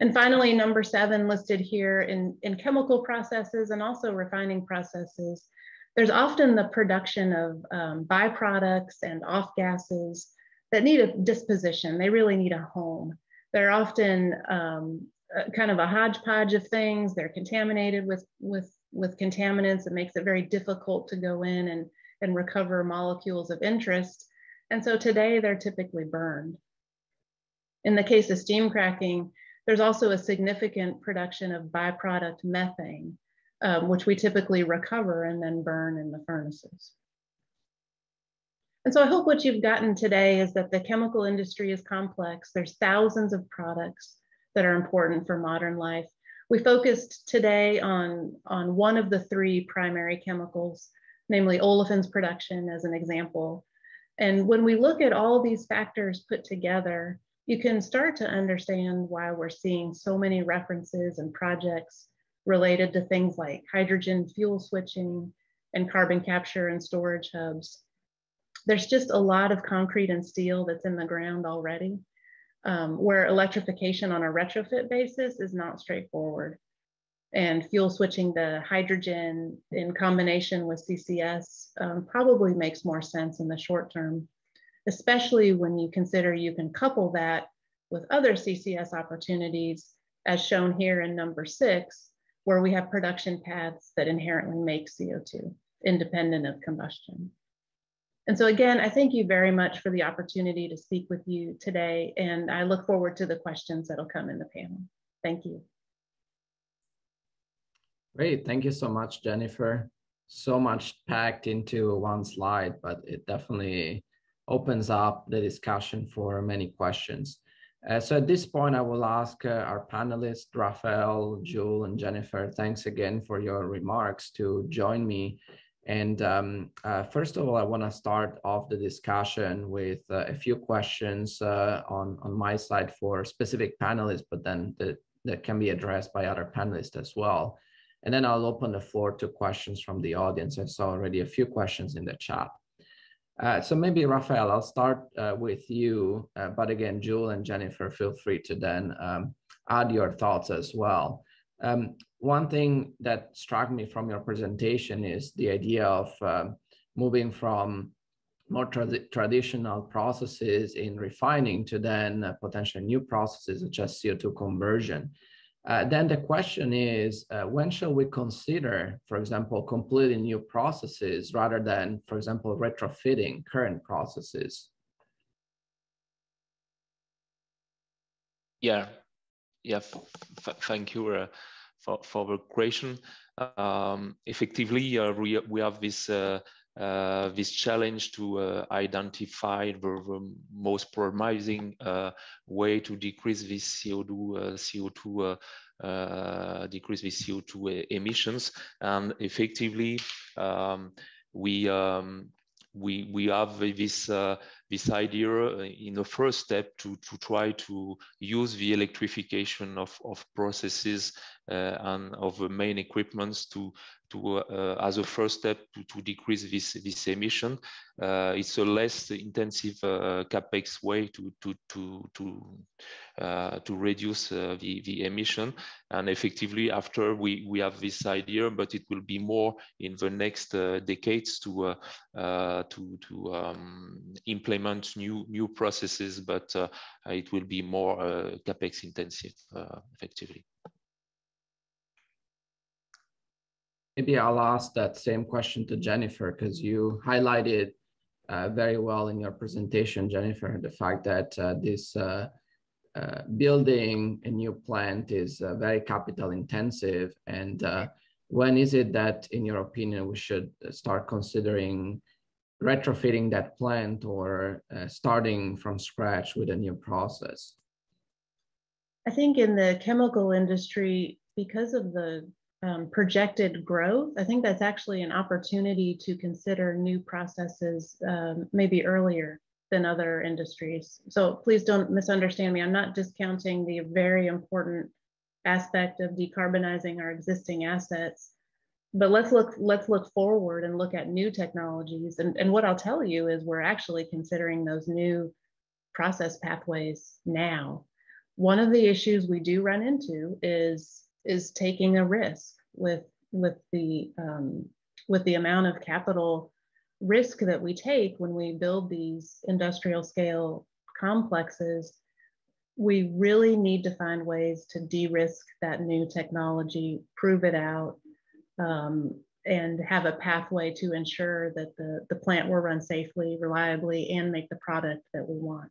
And finally, number seven listed here in, in chemical processes and also refining processes, there's often the production of um, byproducts and off gases that need a disposition. They really need a home. They're often um, kind of a hodgepodge of things. They're contaminated with, with, with contaminants. It makes it very difficult to go in and, and recover molecules of interest. And so today they're typically burned. In the case of steam cracking, there's also a significant production of byproduct methane um, which we typically recover and then burn in the furnaces. And so I hope what you've gotten today is that the chemical industry is complex. There's thousands of products that are important for modern life. We focused today on, on one of the three primary chemicals, namely olefins production as an example. And when we look at all these factors put together, you can start to understand why we're seeing so many references and projects related to things like hydrogen fuel switching and carbon capture and storage hubs. There's just a lot of concrete and steel that's in the ground already, um, where electrification on a retrofit basis is not straightforward. And fuel switching the hydrogen in combination with CCS um, probably makes more sense in the short term, especially when you consider you can couple that with other CCS opportunities, as shown here in number six, where we have production paths that inherently make CO2 independent of combustion. And so again, I thank you very much for the opportunity to speak with you today, and I look forward to the questions that'll come in the panel. Thank you.
Great, thank you so much, Jennifer. So much packed into one slide, but it definitely opens up the discussion for many questions. Uh, so at this point, I will ask uh, our panelists, Rafael, Joule, and Jennifer, thanks again for your remarks to join me. And um, uh, first of all, I want to start off the discussion with uh, a few questions uh, on, on my side for specific panelists, but then the, that can be addressed by other panelists as well. And then I'll open the floor to questions from the audience. I saw already a few questions in the chat. Uh, so maybe Rafael, I'll start uh, with you, uh, but again, Joule and Jennifer, feel free to then um, add your thoughts as well. Um, one thing that struck me from your presentation is the idea of um, moving from more tra traditional processes in refining to then uh, potential new processes such as CO2 conversion. Uh, then the question is, uh, when shall we consider, for example, completely new processes rather than, for example, retrofitting current processes?
Yeah, yeah, thank you uh, for, for the question. Um, effectively, uh, we, we have this uh, this challenge to uh, identify the, the, most promising uh, way to decrease this CO2, CO2 uh, decrease the CO2 emissions. And effectively, um, we um, we we have this uh, this idea in the first step to to try to use the electrification of of processes uh, and of the main equipments to to uh, as a first step to, to decrease this this emission. Uh, it's a less intensive uh, capex way to to to to uh, to reduce uh, the the emission. And effectively, after we we have this idea, but it will be more in the next uh, decades to to to um, implement new new processes, but it will be more capex intensive effectively.
maybe I'll ask that same question to Jennifer because you highlighted uh, very well in your presentation, Jennifer, the fact that uh, this uh, uh building a new plant is uh, very capital intensive. And uh, when is it that, in your opinion, we should start considering retrofitting that plant or starting from scratch with a new process?
I think in the chemical industry, because of the um, projected growth, I think that's actually an opportunity to consider new processes um, maybe earlier than other industries. So please don't misunderstand me. I'm not discounting the very important aspect of decarbonizing our existing assets. But let's look let's look forward and look at new technologies. And, and what I'll tell you is we're actually considering those new process pathways now. One of the issues we do run into is is taking a risk with with the um, with the amount of capital risk that we take when we build these industrial scale complexes we really need to find ways to de-risk that new technology prove it out um, and have a pathway to ensure that the, the plant will run safely reliably and make the product that we want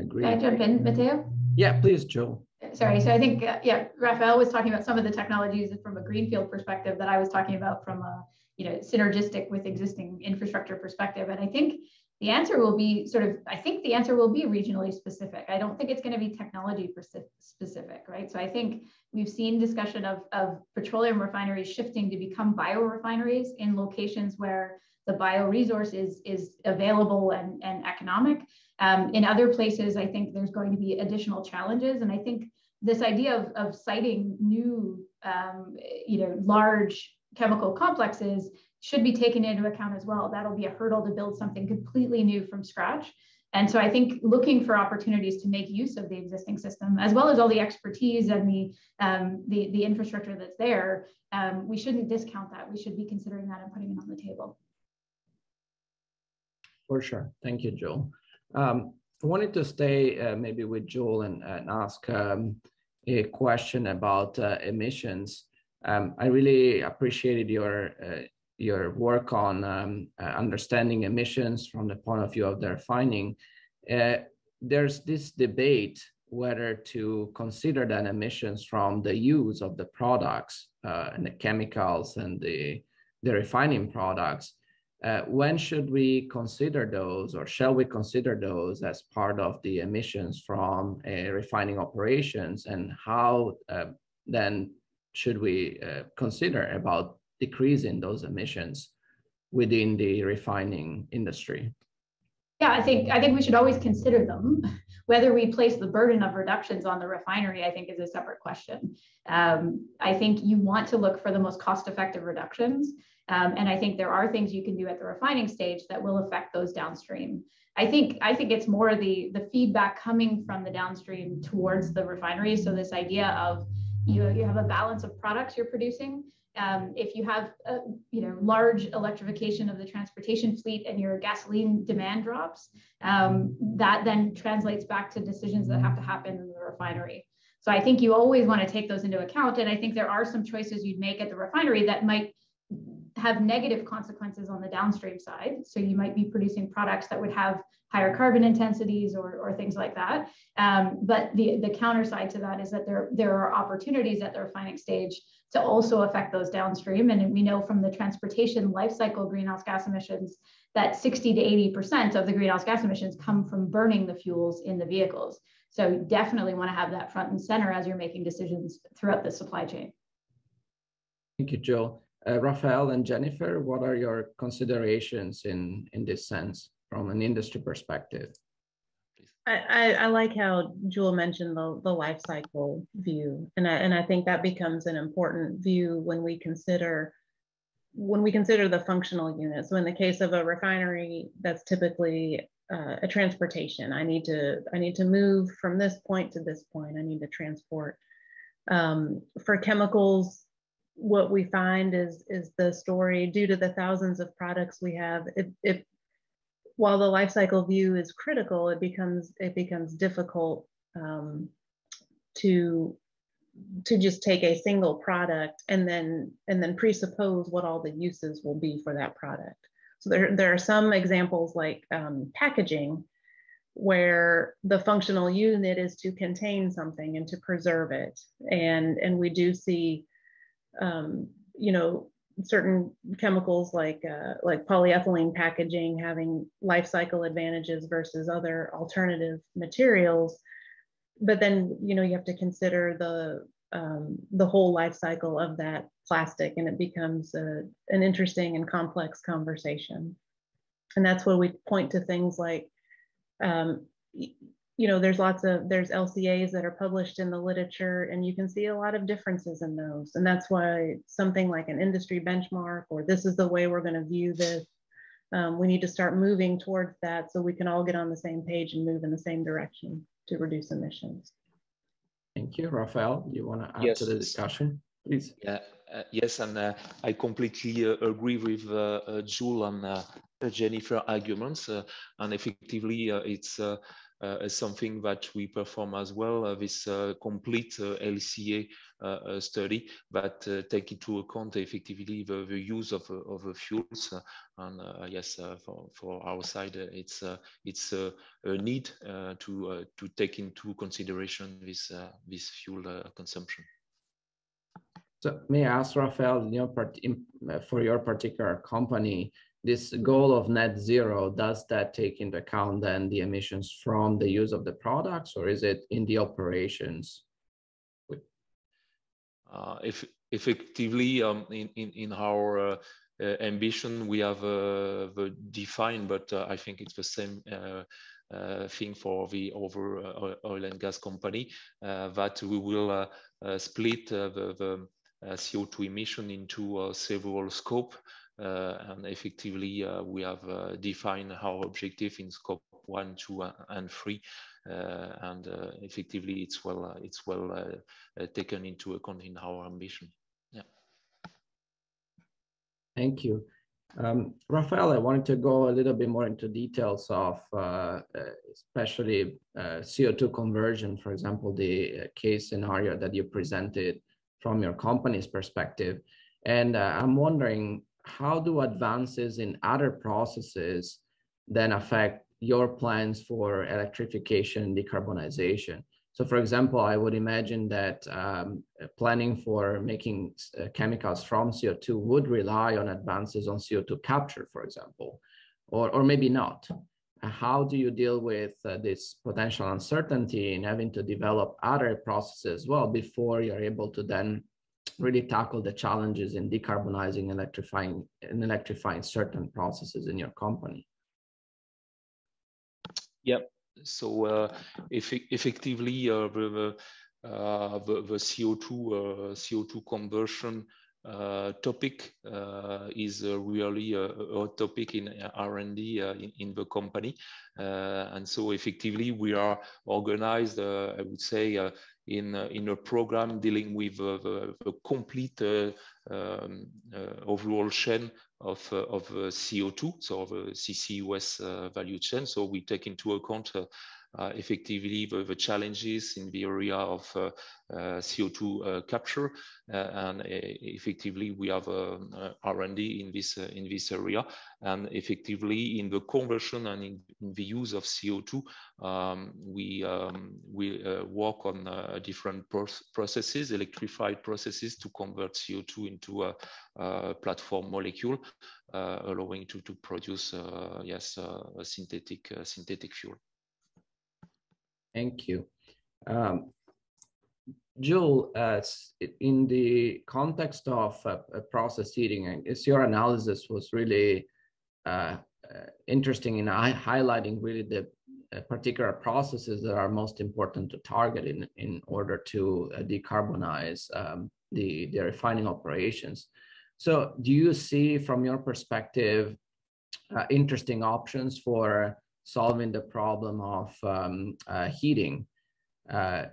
Agree.
Can I jump in, Matteo?
Yeah, please, Joe.
Sorry, so I think, uh, yeah, Rafael was talking about some of the technologies from a greenfield perspective that I was talking about from a, you know, synergistic with existing infrastructure perspective. And I think the answer will be sort of, I think the answer will be regionally specific. I don't think it's going to be technology specific, right? So I think we've seen discussion of, of petroleum refineries shifting to become biorefineries in locations where the bioresource is, is available and, and economic. Um, in other places, I think there's going to be additional challenges. And I think this idea of, of siting new, um, you know, large chemical complexes should be taken into account as well. That'll be a hurdle to build something completely new from scratch. And so I think looking for opportunities to make use of the existing system, as well as all the expertise and the um, the, the infrastructure that's there, um, we shouldn't discount that. We should be considering that and putting it on the table.
For sure. Thank you, Joule. Um, I wanted to stay uh, maybe with Joule and, and ask um, a question about uh, emissions. Um, I really appreciated your uh, your work on um, uh, understanding emissions from the point of view of their finding. Uh, there's this debate whether to consider that emissions from the use of the products uh, and the chemicals and the the refining products uh, when should we consider those or shall we consider those as part of the emissions from uh, refining operations and how uh, then should we consider about decreasing those emissions within the refining industry?
Yeah, I think I think we should always consider them. Whether we place the burden of reductions on the refinery, I think, is a separate question. Um, I think you want to look for the most cost-effective reductions, um, and I think there are things you can do at the refining stage that will affect those downstream. I think I think it's more the the feedback coming from the downstream towards the refinery. So this idea of you you have a balance of products you're producing um, if you have a, you know large electrification of the transportation fleet and your gasoline demand drops, um, that then translates back to decisions that have to happen in the refinery. So I think you always want to take those into account, and I think there are some choices you'd make at the refinery that might have negative consequences on the downstream side. So you might be producing products that would have higher carbon intensities or, or things like that. Um, but the, the counter side to that is that there, there are opportunities at the refining stage to also affect those downstream. And we know from the transportation life cycle greenhouse gas emissions that 60 to 80% of the greenhouse gas emissions come from burning the fuels in the vehicles. So you definitely want to have that front and center as you're making decisions throughout the supply chain.
Thank you, Joule. Uh, Raphael and Jennifer, what are your considerations in, in this sense from an industry perspective?
I, I, like how Joule mentioned the, the life cycle view. And I, and I think that becomes an important view when we consider when we consider the functional unit. So in the case of a refinery, that's typically uh, a transportation. I need to I need to move from this point to this point. I need to transport. Um, for chemicals, what we find is is the story due to the thousands of products we have. It, it while the life cycle view is critical, it becomes it becomes difficult um, to to just take a single product and then and then presuppose what all the uses will be for that product. So there there are some examples like um, packaging where the functional unit is to contain something and to preserve it and and we do see um, you know, certain chemicals like uh, like polyethylene packaging having life cycle advantages versus other alternative materials. But then you know you have to consider the um, the whole life cycle of that plastic, and it becomes a, an interesting and complex conversation. And that's where we point to things like um, you know, there's lots of, there's LCAs that are published in the literature and you can see a lot of differences in those. And that's why something like an industry benchmark or this is the way we're gonna view this, um, we need to start moving towards that so we can all get on the same page and move in the same direction to reduce emissions.
Thank you. Rafael. you wanna add yes. to the discussion, please?
Yeah, uh, yes, and uh, I completely uh, agree with uh, uh Joule and uh, Jennifer arguments. and effectively, it's uh, something that we perform as well, uh, this uh, complete uh, LCA uh, uh, study that take into account effectively the, the use of, of fuels. and yes, for, for our side, it's it's a need to to take into consideration this this fuel consumption.
So may I ask in, for your particular company, this goal of net zero, does that take into account then the emissions from the use of the products or is it in the operations?
Uh, if effectively um, in, in, in our uh, uh, ambition, we have uh, the defined, but uh, I think it's the same uh, thing for the over oil and gas company that we will split the, the CO2 emission into several scope and effectively, uh, we have uh, defined our objective in scope one, two, and three. and effectively, it's well, it's well taken into account in our ambition. Yeah.
Thank you. Um, Raphael, I wanted to go a little bit more into details of uh, especially uh, CO2 conversion, for example, the case scenario that you presented from your company's perspective. And uh, I'm wondering, how do advances in other processes then affect your plans for electrification and decarbonization? So for example, I would imagine that um, planning for making uh, chemicals from CO2 would rely on advances on CO2 capture, for example, or, or maybe not. How do you deal with uh, this potential uncertainty in having to develop other processes as well before you're able to then really tackle the challenges in decarbonizing, electrifying, and electrifying certain processes in your company?
Yep. So uh, eff effectively, uh, the, uh, the, the CO2 uh, CO2 conversion uh, topic uh, is really a, a, topic in R&D in, in, the company. and so effectively we are organized, I would say, in, uh, in a program dealing with uh, the, the, complete uh, um, overall chain of, of CO2, so the CCUS value chain. So we take into account uh, Uh, effectively the, the, challenges in the area of uh, uh, CO2 uh, capture, uh, and effectively we have um, R&D in this in this area, and effectively in the conversion and in, in the use of CO2, um, we um, we work on different processes, electrified processes to convert CO2 into a, a platform molecule, allowing to to produce yes a synthetic synthetic fuel.
Thank you. Um, Joule, uh, in the context of uh, process heating, your analysis was really uh, uh interesting in highlighting really the uh, particular processes that are most important to target in, in order to uh, decarbonize um, the, the refining operations. So do you see from your perspective interesting options for solving the problem of um, uh, heating, uh,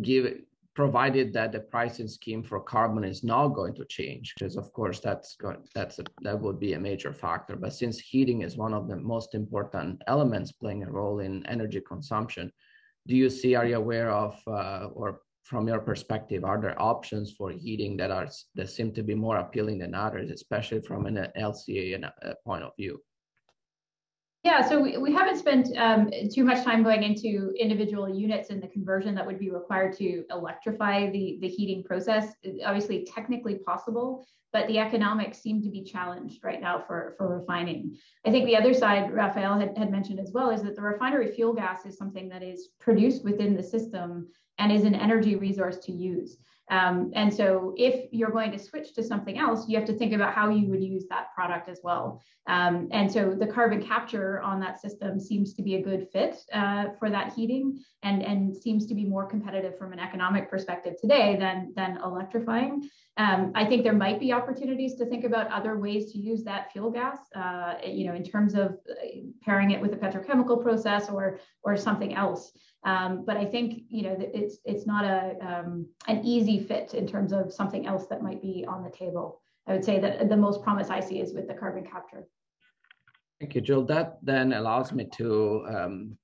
give provided that the pricing scheme for carbon is not going to change, because of course that's going that's a, that would be a major factor. But since heating is one of the most important elements playing a role in energy consumption, do you see? Are you aware of uh, or from your perspective, are there options for heating that are that seem to be more appealing than others, especially from an LCA uh, point of view?
Yeah, so we, we haven't spent um, too much time going into individual units and the conversion that would be required to electrify the, the heating process. Obviously, technically possible, but the economics seem to be challenged right now for, for refining. I think the other side, Raphael had, had mentioned as well, is that the refinery fuel gas is something that is produced within the system and is an energy resource to use. Um, and so if you're going to switch to something else, you have to think about how you would use that product as well. Um, and so the carbon capture on that system seems to be a good fit uh, for that heating and, and seems to be more competitive from an economic perspective today than, than electrifying. Um, I think there might be opportunities to think about other ways to use that fuel gas, uh, you know, in terms of uh, pairing it with a petrochemical process or, or something else. Um, but I think you know it's it's not a um, an easy fit in terms of something else that might be on the table. I would say that the most promise I see is with the carbon capture.
Thank you, Joule. That then allows me to um,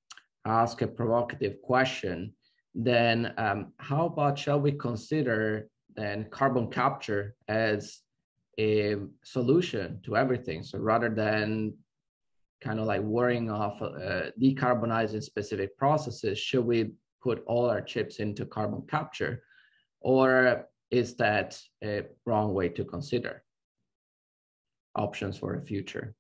ask a provocative question. Then, um, how about shall we consider then carbon capture as a solution to everything? So rather than kind of like worrying off uh, decarbonizing specific processes, should we put all our chips into carbon capture? Or is that a wrong way to consider options for the future?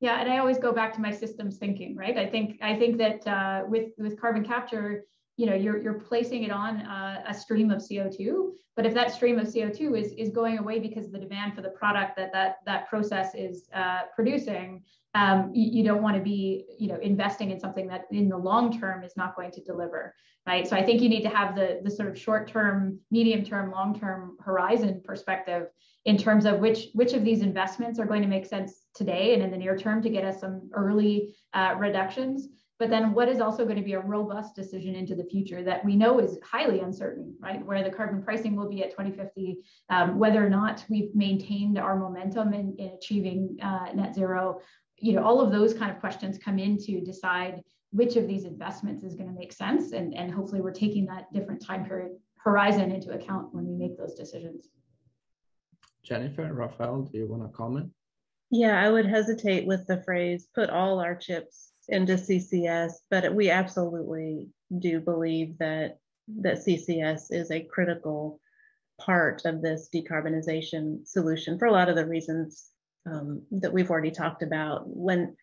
Yeah, and I always go back to my systems thinking, right? I think I think that uh, with with carbon capture, you know you're you're placing it on uh, a stream of CO2 but if that stream of CO2 is is going away because of the demand for the product that that that process is uh, producing um, you, you, don't want to be you know investing in something that in the long term is not going to deliver right? So I think you need to have the the sort of short term medium term long term horizon perspective in terms of which which of these investments are going to make sense today and in the near term to get us some early uh, reductions but then what is also going to be a robust decision into the future that we know is highly uncertain, right? Where the carbon pricing will be at 2050, um, whether or not we've maintained our momentum in, in achieving uh, net zero, you know, all of those kind of questions come in to decide which of these investments is going to make sense. And, and hopefully we're taking that different time period horizon into account when we make those decisions.
Jennifer, Raphael, do you want to comment?
Yeah, I would hesitate with the phrase put all our chips into CCS, but we absolutely do believe that that CCS is a critical part of this decarbonization solution for a lot of the reasons um, that we've already talked about. When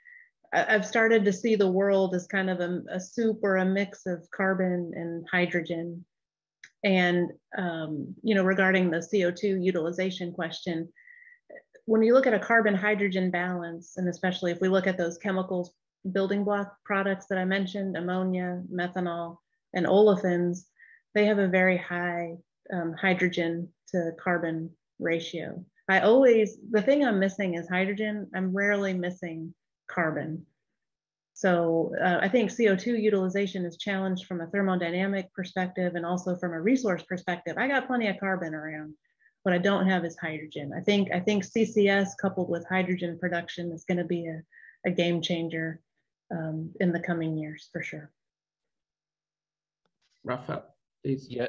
I've started to see the world as kind of a, a soup or a mix of carbon and hydrogen. And, um, you know, regarding the CO2 utilization question, when you look at a carbon hydrogen balance, and especially if we look at those chemicals building block products that I mentioned, ammonia, methanol, and olefins, they have a very high um, hydrogen to carbon ratio. I always, the thing I'm missing is hydrogen. I'm rarely missing carbon. So uh, I think CO2 utilization is challenged from a thermodynamic perspective and also from a resource perspective. I got plenty of carbon around. What I don't have is hydrogen. I think I think CCS coupled with hydrogen production is going to be a, a game changer um, in the coming years for sure.
Rafa, please.
Yeah,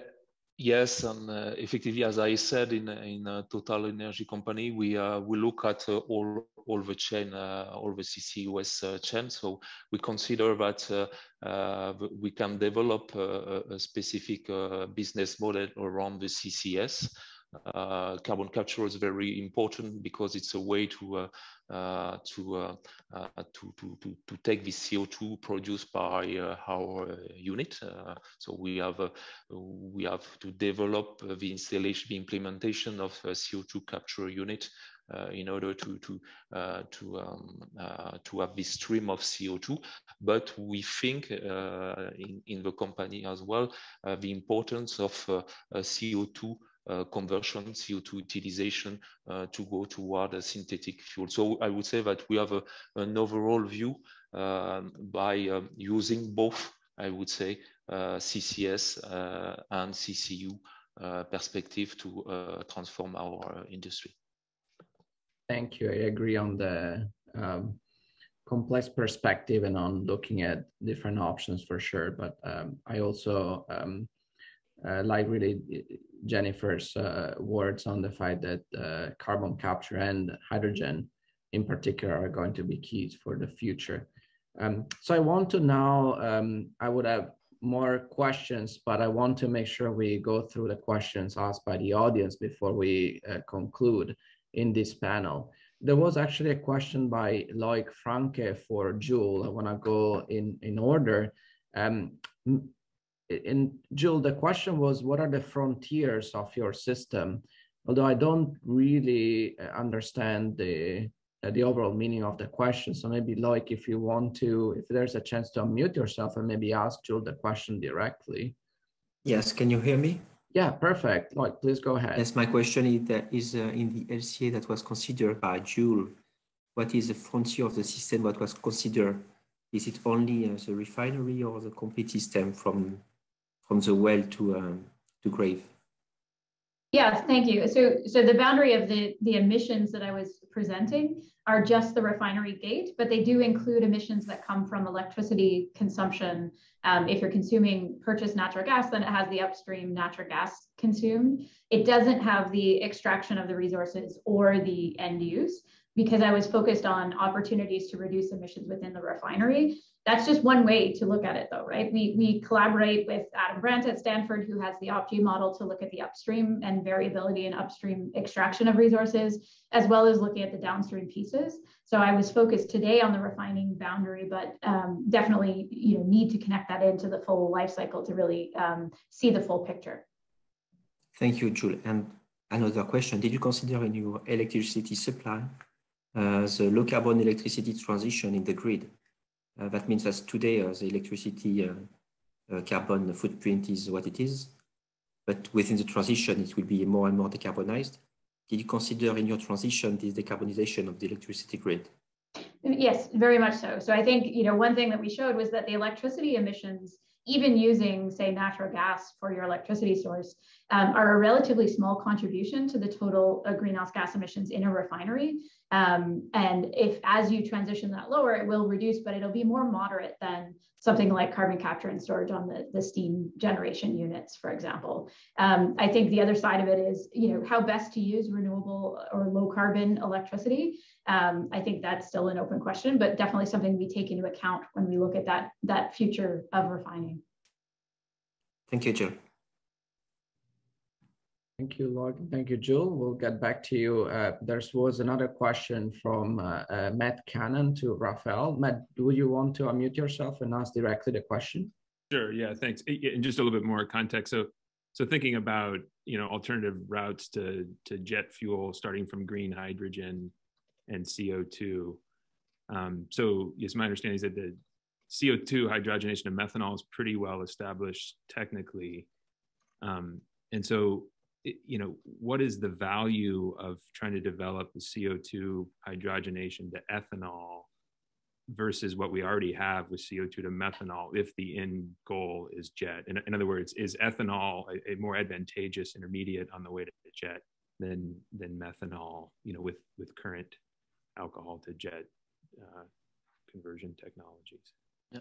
Yes, and uh, effectively, as I said, in in a Total Energy company, we uh, we look at uh, all all the chain, uh, all the CCUS uh, chain. So we consider that uh, we can develop a, a specific business model around the CCS. Uh, carbon capture is very important because it's a way to uh, uh, to, to, to to to take the CO2 produced by our unit. so we have we have to develop the installation, the implementation of a CO2 capture unit uh, in order to to uh, to um, uh, to have this stream of CO2. But we think in in the company as well the importance of CO2 uh, conversion, CO2 utilization uh, to go toward a synthetic fuel. So I would say that we have a, an overall view um, by um, using both, I would say, uh, CCS and CCU perspective to transform our industry.
Thank you. I agree on the um, complex perspective and on looking at different options for sure. But um, I also um, uh, like really Jennifer's uh, words on the fact that uh, carbon capture and hydrogen in particular are going to be keys for the future. Um, so I want to now, um, I would have more questions, but I want to make sure we go through the questions asked by the audience before we uh, conclude in this panel. There was actually a question by Loic Franke for Joule. I want to go in, in order. Um, and Joule, the question was, what are the frontiers of your system? Although I don't really uh, understand the uh, the overall meaning of the question. So maybe like if you want to, if there's a chance to unmute yourself and maybe ask Joule the question directly.
Yes, can you hear me?
Yeah, perfect. Like, please go ahead.
Yes, my question is that is uh, in the LCA that was considered by Joule. What is the frontier of the system? What was considered? Is it only uh, the refinery or the complete system from from the well to um, to grave.
Yes, thank you. So, so the boundary of the the emissions that I was presenting are just the refinery gate, but they do include emissions that come from electricity consumption. Um, if you're consuming purchased natural gas, then it has the upstream natural gas consumed. It doesn't have the extraction of the resources or the end use because I was focused on opportunities to reduce emissions within the refinery. That's just one way to look at it, though, right? We, we collaborate with Adam Brandt at Stanford, who has the OPGEE model to look at the upstream and variability in upstream extraction of resources, as well as looking at the downstream pieces. So I was focused today on the refining boundary, but um, definitely you know need to connect that into the full life cycle to really um, see the full picture.
Thank you, Jules. And another question: Did you consider in your electricity supply uh, the low carbon electricity transition in the grid? Uh, that means that today uh, the electricity uh, carbon footprint is what it is, but within the transition, it will be more and more decarbonized. Did you consider in your transition this decarbonization of the electricity grid?
Yes, very much so. So I think you know one thing that we showed was that the electricity emissions, even using say natural gas for your electricity source, um, are a relatively small contribution to the total uh, greenhouse gas emissions in a refinery. Um, and if as you transition that lower, it will reduce, but it'll be more moderate than something like carbon capture and storage on the, the steam generation units, for example. Um, I think the other side of it is, you know, how best to use renewable or low carbon electricity. Um, I think that's still an open question, but definitely something we take into account when we look at that, that future of refining.
Thank you, Joule.
Thank you, Log. Thank you, Joule. We'll get back to you. Uh, there was another question from uh, uh, Matt Cannon to Rafael. Matt, do you want to unmute yourself and ask directly the question?
Sure. Yeah. Thanks. And just a little bit more context. So, so thinking about you know alternative routes to to jet fuel, starting from green hydrogen and CO two. Um, so, yes, my understanding is that the CO2 hydrogenation of methanol is pretty well established technically. Um, and so, you know, what is the value of trying to develop the CO2 hydrogenation to ethanol versus what we already have with CO2 to methanol if the end goal is jet? In, in other words, is ethanol a, a, more advantageous intermediate on the way to the jet than, than methanol, you know, with, with current alcohol to jet uh, conversion technologies?
Yeah.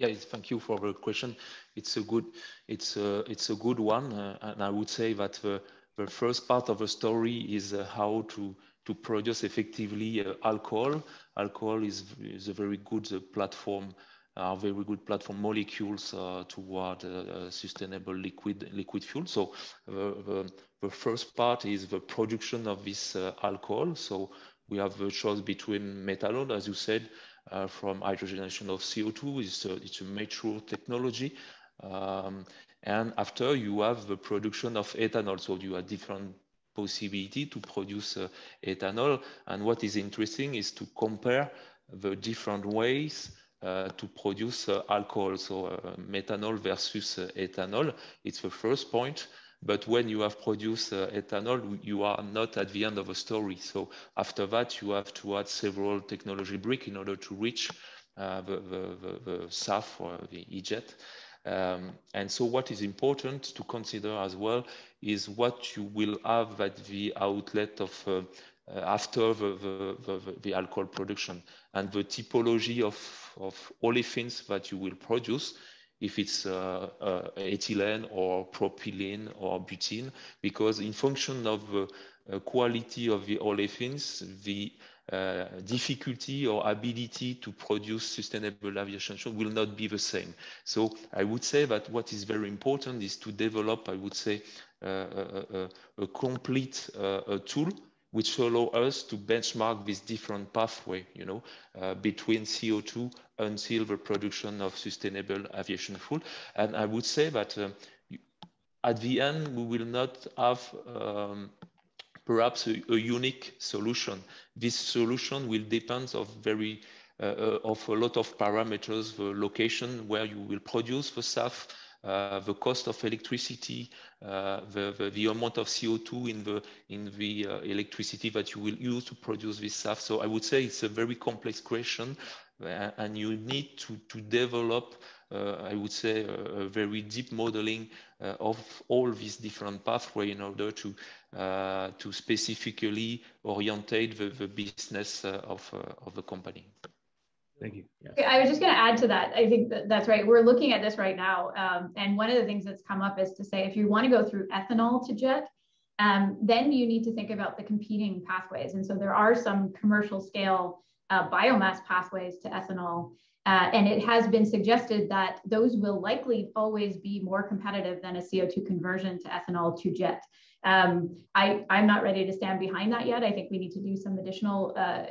Yeah, thank you for the question. It's a good, it's a, it's a good one, uh, and I would say that the, the first part of the story is uh, how to to produce effectively uh, alcohol. Alcohol is is a very good uh, platform, are very good platform molecules uh, toward uh, sustainable liquid liquid fuel. So the, the first part is the production of this alcohol. So we have the choice between methanol, as you said, uh, from hydrogenation of CO2. It's a, it's a mature technology. Um, and after you have the production of ethanol. So you have different possibility to produce uh, ethanol. And what is interesting is to compare the different ways uh, to produce uh, alcohol. So uh, methanol versus ethanol. It's the first point. But when you have produced uh, ethanol, you are not at the end of a story. So after that, you have to add several technology bricks in order to reach uh, the, the, the, the SAF or the EJET. Um, and so what is important to consider as well is what you will have at the outlet of uh, uh, after the, the, the, the, alcohol production and the typology of, of olefins that you will produce if it's uh, uh, ethylene or propylene or butene, because in function of the uh, quality of the olefins, the uh, difficulty or ability to produce sustainable aviation fuel will not be the same. So I would say that what is very important is to develop, I would say, uh, a, a, complete uh, tool which allow us to benchmark this different pathway, you know, uh, between CO2 until the production of sustainable aviation fuel. And I would say that uh, at the end, we will not have um, perhaps a, a, unique solution. This solution will depend of very uh, uh of a lot of parameters, the location where you will produce the SAF, uh, the cost of electricity, uh, the, the, the, amount of CO2 in the, in the uh, electricity that you will use to produce this stuff. So I would say it's a very complex question and you need to, to develop uh, I would say, a, a very deep modeling uh, of all these different pathways in order to uh, to specifically orientate the, the business of of the company.
Thank you.
Yes. I was just going to add to that. I think that that's right. We're looking at this right now. Um, and one of the things that's come up is to say if you want to go through ethanol to jet, um, then you need to think about the competing pathways. And so there are some commercial scale uh, biomass pathways to ethanol. Uh, and it has been suggested that those will likely always be more competitive than a CO2 conversion to ethanol to jet. Um, I, I'm not ready to stand behind that yet. I think we need to do some additional uh,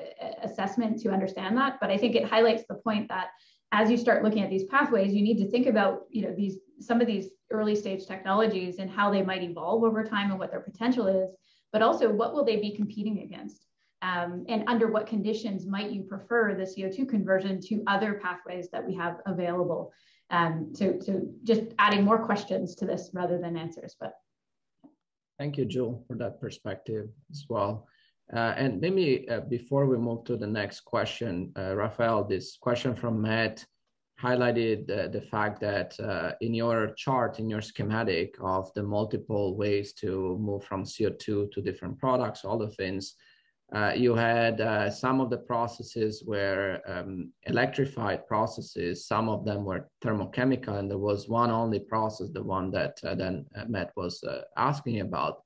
assessment to understand that. But I think it highlights the point that as you start looking at these pathways, you need to think about you know these some of these early stage technologies and how they might evolve over time and what their potential is, but also what will they be competing against. Um, and under what conditions might you prefer the CO2 conversion to other pathways that we have available? Um, so, so just adding more questions to this rather than answers, but
Thank you, Joule, for that perspective as well. Uh, and maybe uh, before we move to the next question, uh, Rafael, this question from Matt highlighted the fact that uh, in your chart, in your schematic of the multiple ways to move from CO2 to different products, all the things, uh, you had uh, some of the processes were um, electrified processes. Some of them were thermochemical, and there was one only process, the one that uh, then uh, Matt was uh, asking about,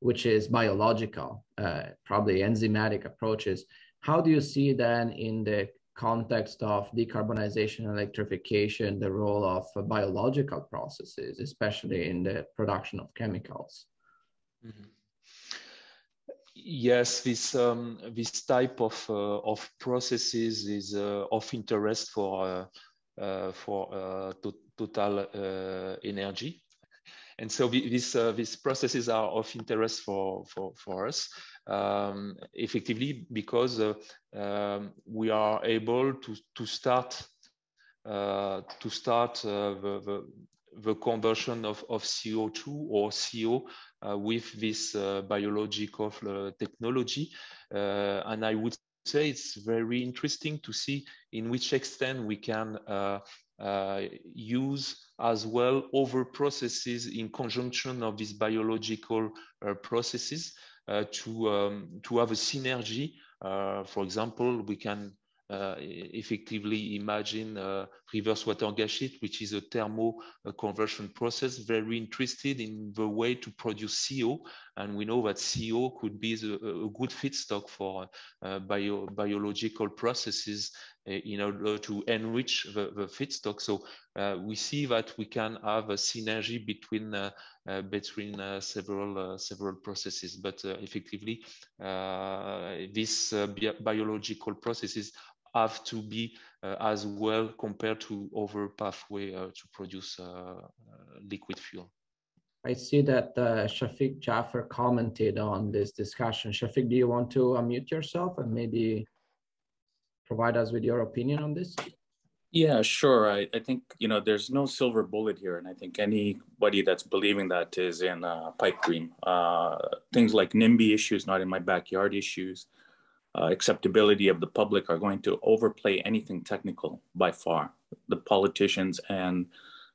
which is biological, uh, probably enzymatic approaches. How do you see then in the context of decarbonization, and electrification, the role of biological processes, especially in the production of chemicals. Mm -hmm.
Yes, this um, this type of uh, of processes is uh, of interest for uh, uh for uh, to total uh, energy, and so these these processes are of interest for for for us, um, effectively because um, we are able to to start to start the, the the conversion of, of CO2 or CO uh, with this uh, biological uh, technology. and I would say it's very interesting to see in which extent we can use as well other processes in conjunction of these biological processes to, um, to have a synergy. for example, we can uh, effectively imagine uh, reverse water gas shift, which is a thermo uh, conversion process, very interested in the way to produce CO. And we know that CO could be the, a good feedstock for bio, biological processes in order to enrich the, the feedstock. So uh, we see that we can have a synergy between uh, uh, between several several processes, but effectively, these biological processes have to be uh, as well compared to other pathway uh, to produce uh, liquid fuel.
I see that uh, Shafiq Jaffer commented on this discussion. Shafiq, do you want to unmute yourself and maybe provide us with your opinion on this?
Yeah, sure. I, I think, you know, there's no silver bullet here. And I think anybody that's believing that is in a pipe dream. Uh, things like NIMBY issues, not in my backyard issues, uh, acceptability of the public are going to overplay anything technical by far. The politicians and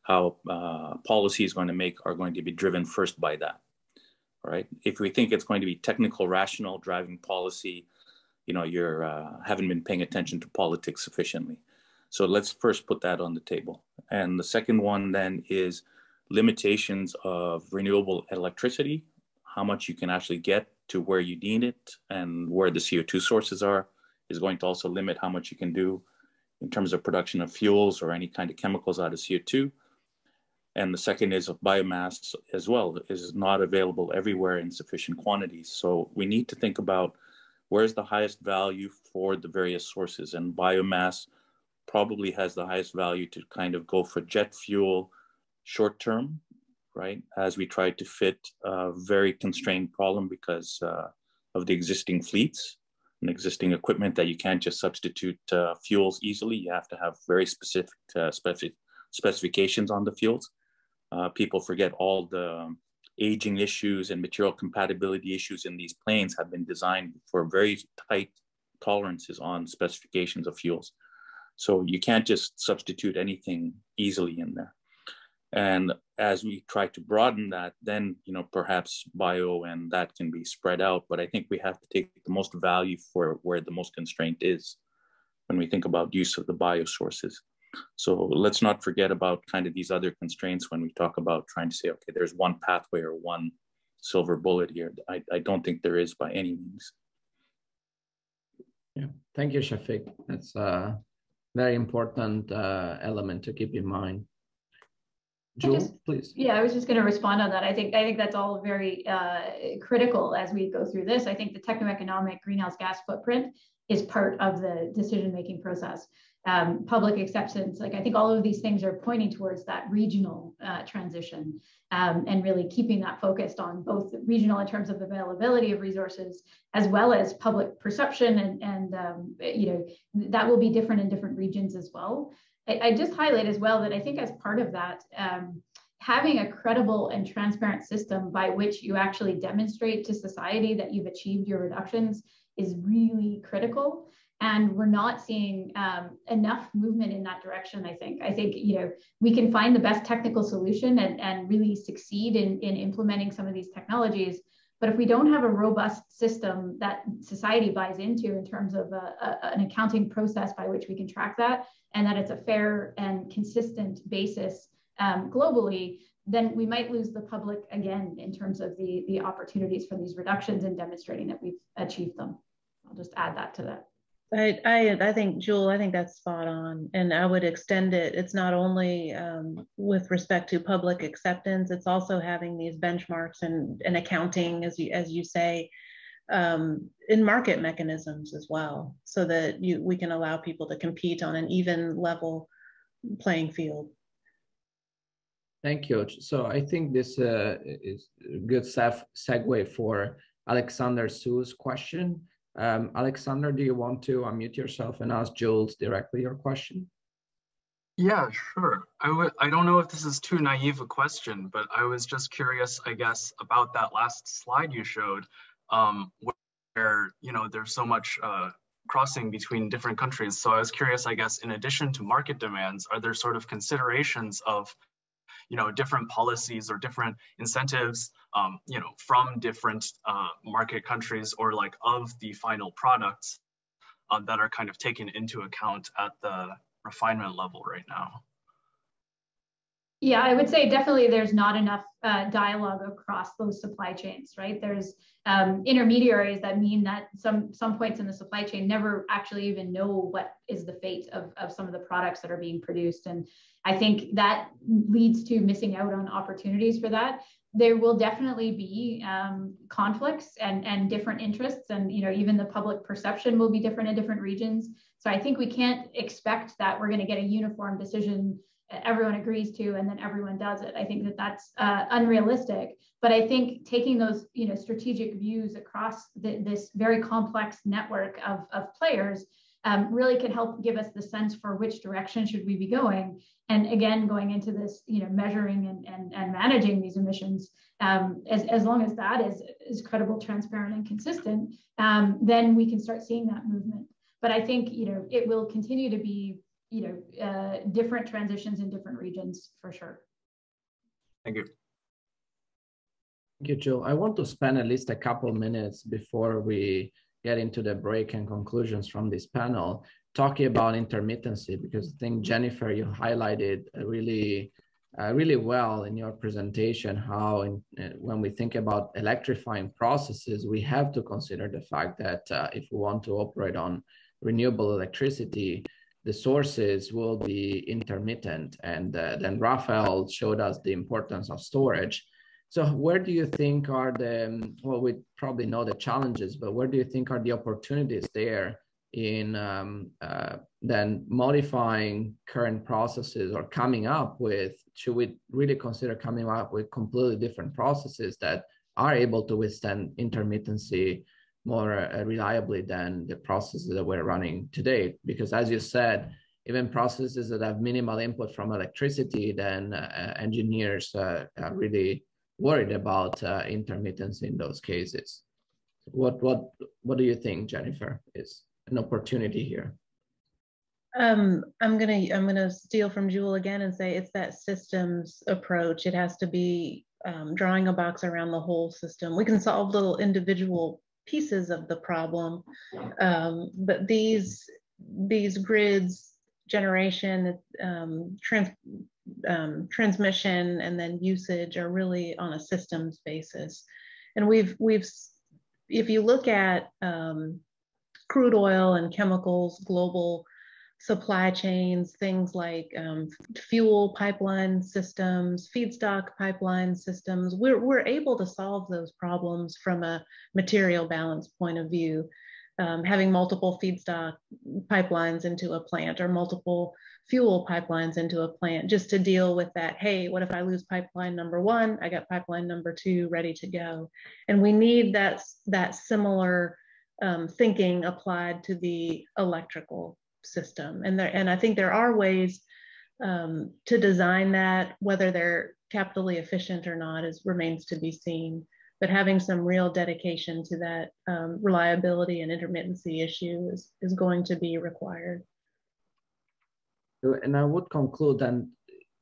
how uh, policy is going to make are going to be driven first by that. Right? If we think it's going to be technical, rational driving policy, you know, you're uh, haven't been paying attention to politics sufficiently. So let's first put that on the table. And the second one then is limitations of renewable electricity, how much you can actually get to where you need it and where the CO2 sources are is going to also limit how much you can do in terms of production of fuels or any kind of chemicals out of CO2. And the second is biomass as well is not available everywhere in sufficient quantities. So we need to think about where's the highest value for the various sources and biomass probably has the highest value to kind of go for jet fuel short term right? As we try to fit a very constrained problem because uh, of the existing fleets and existing equipment that you can't just substitute uh, fuels easily. You have to have very specific uh, specific specifications on the fuels. Uh, people forget all the aging issues and material compatibility issues in these planes have been designed for very tight tolerances on specifications of fuels. So you can't just substitute anything easily in there and as we try to broaden that then you know perhaps bio and that can be spread out. But i think we have to take the most value for where the most constraint is when we think about use of the bio sources. So let's not forget about kind of these other constraints when we talk about trying to say okay there's one pathway or one silver bullet here. I, I don't think there is by any means.
Yeah. Thank you shafiq. That's a very important uh, element to keep in mind Joule, just, please.
Yeah, I was just going to respond on that. I think I think that's all very uh, critical as we go through this. I think the techno-economic greenhouse gas footprint is part of the decision-making process. Um, public acceptance, like I think all of these things are pointing towards that regional uh, transition um, and really keeping that focused on both regional in terms of availability of resources as well as public perception and, and um, you know that will be different in different regions as well. I, I just highlight as well that I think as part of that, um, having a credible and transparent system by which you actually demonstrate to society that you've achieved your reductions is really critical. And we're not seeing um, enough movement in that direction i think. I think you know we can find the best technical solution and, and really succeed in, in implementing some of these technologies but if we don't have a robust system that society buys into in terms of a, a, an accounting process by which we can track that, and that it's a fair and consistent basis um, globally, then we might lose the public again in terms of the, the opportunities for these reductions and demonstrating that we've achieved them. I'll just add that to that.
I, I, I think Joule, I think that's spot on, and I would extend it. It's not only um, with respect to public acceptance; it's also having these benchmarks and, and accounting, as you as you say, um, in market mechanisms as well, so that you we can allow people to compete on an even level playing field.
Thank you. So I think this uh, is a good segue for Alexander Su's question. Um, Alexander, do you want to unmute yourself and ask Jules directly your question?
Yeah, sure. I would. I don't know if this is too naive a question, but I was just curious, I guess, about that last slide you showed, um, where you know there's so much uh, crossing between different countries. So I was curious, I guess, in addition to market demands, are there sort of considerations of you know, different policies or different incentives, um, you know, from different uh, market countries or like of the final products uh, that are kind of taken into account at the refinement level right now.
Yeah, I would say definitely there's not enough uh, dialogue across those supply chains, right? There's um, intermediaries that mean that some some points in the supply chain never actually even know what is the fate of, of some of the products that are being produced. And I think that leads to missing out on opportunities for that. There will definitely be um, conflicts and, and different interests, and you know even the public perception will be different in different regions. So I think we can't expect that we're going to get a uniform decision everyone agrees to and then everyone does it. I think that that's uh, unrealistic. But I think taking those you know strategic views across the, this very complex network of, of players um, really could help give us the sense for which direction should we be going. And again, going into this, you know, measuring and, and, and managing these emissions, um, as, as long as that is, is credible, transparent, and consistent, um, then we can start seeing that movement. But I think, you know, it will continue to be you know, uh, different transitions in different regions for sure.
Thank you.
Thank you, Joule. I want to spend at least a couple minutes before we get into the break and conclusions from this panel talking about intermittency because I think Jennifer, you highlighted really, uh, really well in your presentation how in, uh, when we think about electrifying processes, we have to consider the fact that uh, if we want to operate on renewable electricity, the sources will be intermittent. And uh, then Raphael showed us the importance of storage. So where do you think are the, well, we probably know the challenges, but where do you think are the opportunities there in um, uh, then modifying current processes or coming up with, should we really consider coming up with completely different processes that are able to withstand intermittency more uh, reliably than the processes that we're running today. Because as you said, even processes that have minimal input from electricity, then uh, engineers uh, are really worried about uh, intermittence in those cases. What, what, what do you think, Jennifer, is an opportunity here?
Um, I'm gonna I'm gonna steal from Joule again and say it's that systems approach. It has to be um, drawing a box around the whole system. We can solve little individual pieces of the problem. Um, but these, these grids, generation, um, trans, um, transmission, and then usage are really on a systems basis. And we've, we've if you look at um, crude oil and chemicals, global supply chains, things like um, fuel pipeline systems, feedstock pipeline systems. We're, we're able to solve those problems from a material balance point of view. Um, having multiple feedstock pipelines into a plant or multiple fuel pipelines into a plant just to deal with that. Hey, what if I lose pipeline number one? I got pipeline number two ready to go. And we need that, that similar um, thinking applied to the electrical system. And there, and I think there are ways um, to design that, whether they're capitally efficient or not, is remains to be seen. But having some real dedication to that um, reliability and intermittency issue is, is going to be required.
And I would conclude that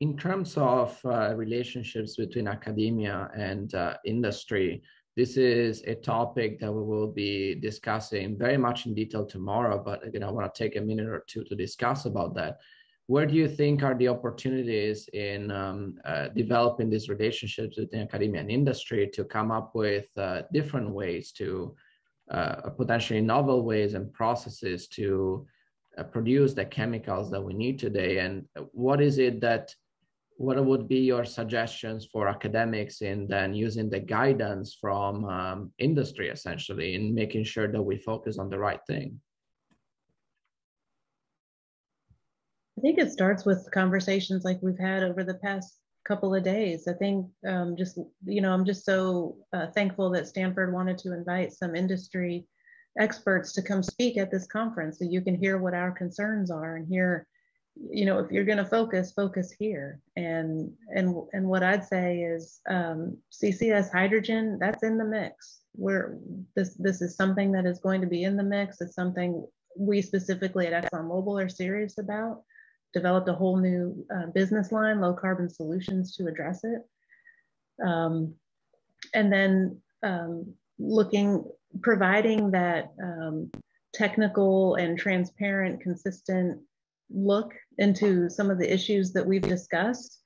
in terms of uh, relationships between academia and uh, industry, this is a topic that we will be discussing very much in detail tomorrow, but again, I want to take a minute or two to discuss about that. Where do you think are the opportunities in um, uh, developing these relationships between academia and industry to come up with uh, different ways to uh, potentially novel ways and processes to uh, produce the chemicals that we need today. And what is it that, what would be your suggestions for academics in then using the guidance from um, industry essentially in making sure that we focus on the right thing?
I think it starts with conversations like we've had over the past couple of days. I think um, just, you know, I'm just so uh, thankful that Stanford wanted to invite some industry experts to come speak at this conference so you can hear what our concerns are and hear you know if you're going to focus focus here. And and and what i'd say is um, ccs hydrogen that's in the mix. Where this this is something that is going to be in the mix. It's something we specifically at exxonmobil are serious about. Developed a whole new uh, business line low carbon solutions to address it. Um, and then um, looking providing that um, technical and transparent, consistent look into some of the issues that we've discussed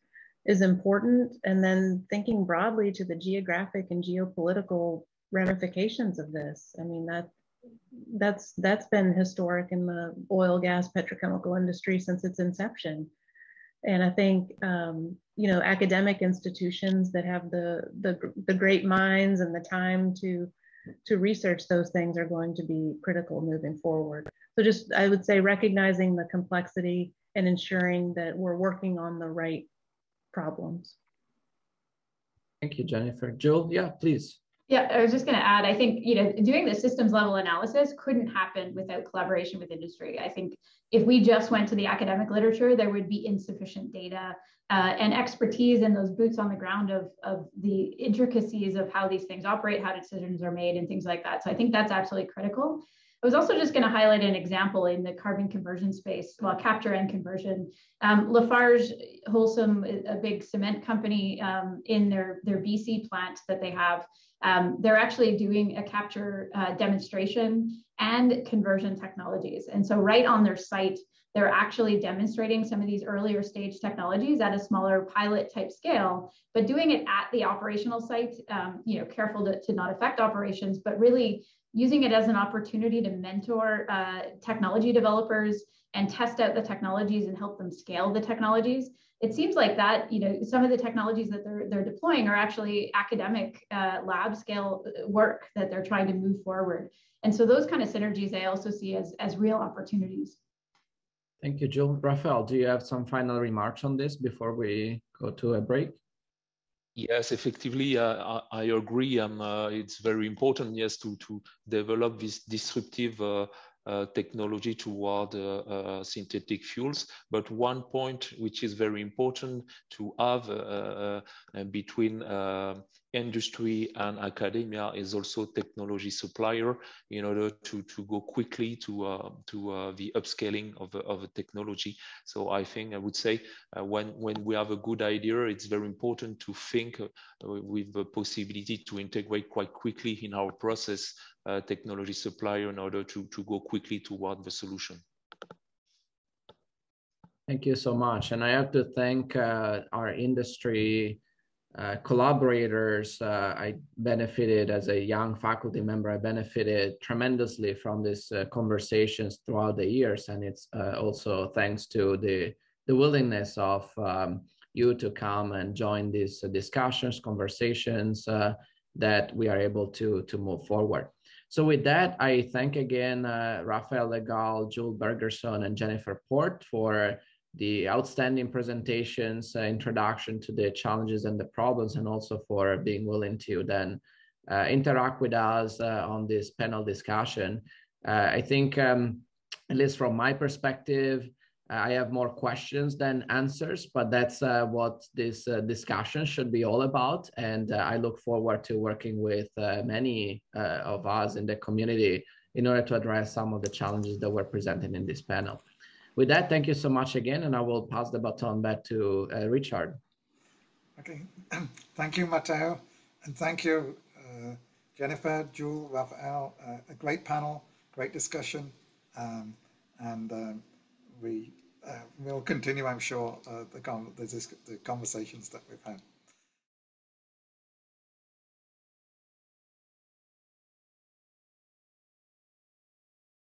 is important. And then thinking broadly to the geographic and geopolitical ramifications of this. I mean, that that's that's been historic in the oil, gas, petrochemical industry since its inception. And I think um, you know academic institutions that have the, the the great minds and the time to to research those things are going to be critical moving forward. So just, I would say recognizing the complexity and ensuring that we're working on the right problems.
Thank you, Jennifer. Joule, yeah, please.
Yeah, I was just going to add, I think, you know, doing the systems level analysis couldn't happen without collaboration with industry. I think if we just went to the academic literature, there would be insufficient data uh, and expertise and those boots on the ground of, of the intricacies of how these things operate, how decisions are made, and things like that. So I think that's absolutely critical. I was also just going to highlight an example in the carbon conversion space, well, capture and conversion. Um, Lafarge Wholesome, a big cement company um, in their, their BC plant that they have, um, they're actually doing a capture uh, demonstration and conversion technologies. And so right on their site, they're actually demonstrating some of these earlier stage technologies at a smaller pilot type scale, but doing it at the operational site, um, you know, careful to, to not affect operations, but really using it as an opportunity to mentor uh, technology developers and test out the technologies and help them scale the technologies. It seems like that, you know, some of the technologies that they're, they're deploying are actually academic uh, lab scale uh, work that they're trying to move forward. And so those kind of synergies I also see as, as real opportunities.
Thank you, Joule. Rafael, do you have some final remarks on this before we go to a break?
Yes, effectively, I, I, agree. Um, uh, it's very important, yes, to, to develop this disruptive uh technology toward uh, uh, synthetic fuels. But one point which is very important to have between industry and academia is also technology supplier in order to, to go quickly to, uh, to uh, the upscaling of, of technology. So I think I would say uh, when, when we have a good idea, it's very important to think uh, with the possibility to integrate quite quickly in our process uh, technology supplier in order to, to go quickly toward the solution.
Thank you so much. And I have to thank uh, our industry uh, collaborators. Uh, I benefited as a young faculty member. I benefited tremendously from these uh, conversations throughout the years, and it's uh, also thanks to the the willingness of um, you to come and join these discussions, conversations uh, that we are able to to move forward. So with that, I thank again Rafael Legal, Jules Bergerson, and Jennifer Port for the outstanding presentations, uh, introduction to the challenges and the problems, and also for being willing to then uh, interact with us uh, on this panel discussion. Uh, I think, um, at least from my perspective, uh, I have more questions than answers, but that's uh, what this discussion should be all about. And I look forward to working with many of us in the community in order to address some of the challenges that were presented in this panel. With that, thank you so much again, and I will pass the baton back to uh, Richard.
Okay, thank you, Matteo, and thank you, uh, Jennifer, Joule, Raphael. Uh, a great panel, great discussion, um, and um, we uh, will continue, I'm sure, uh, the, the, the conversations that we've had.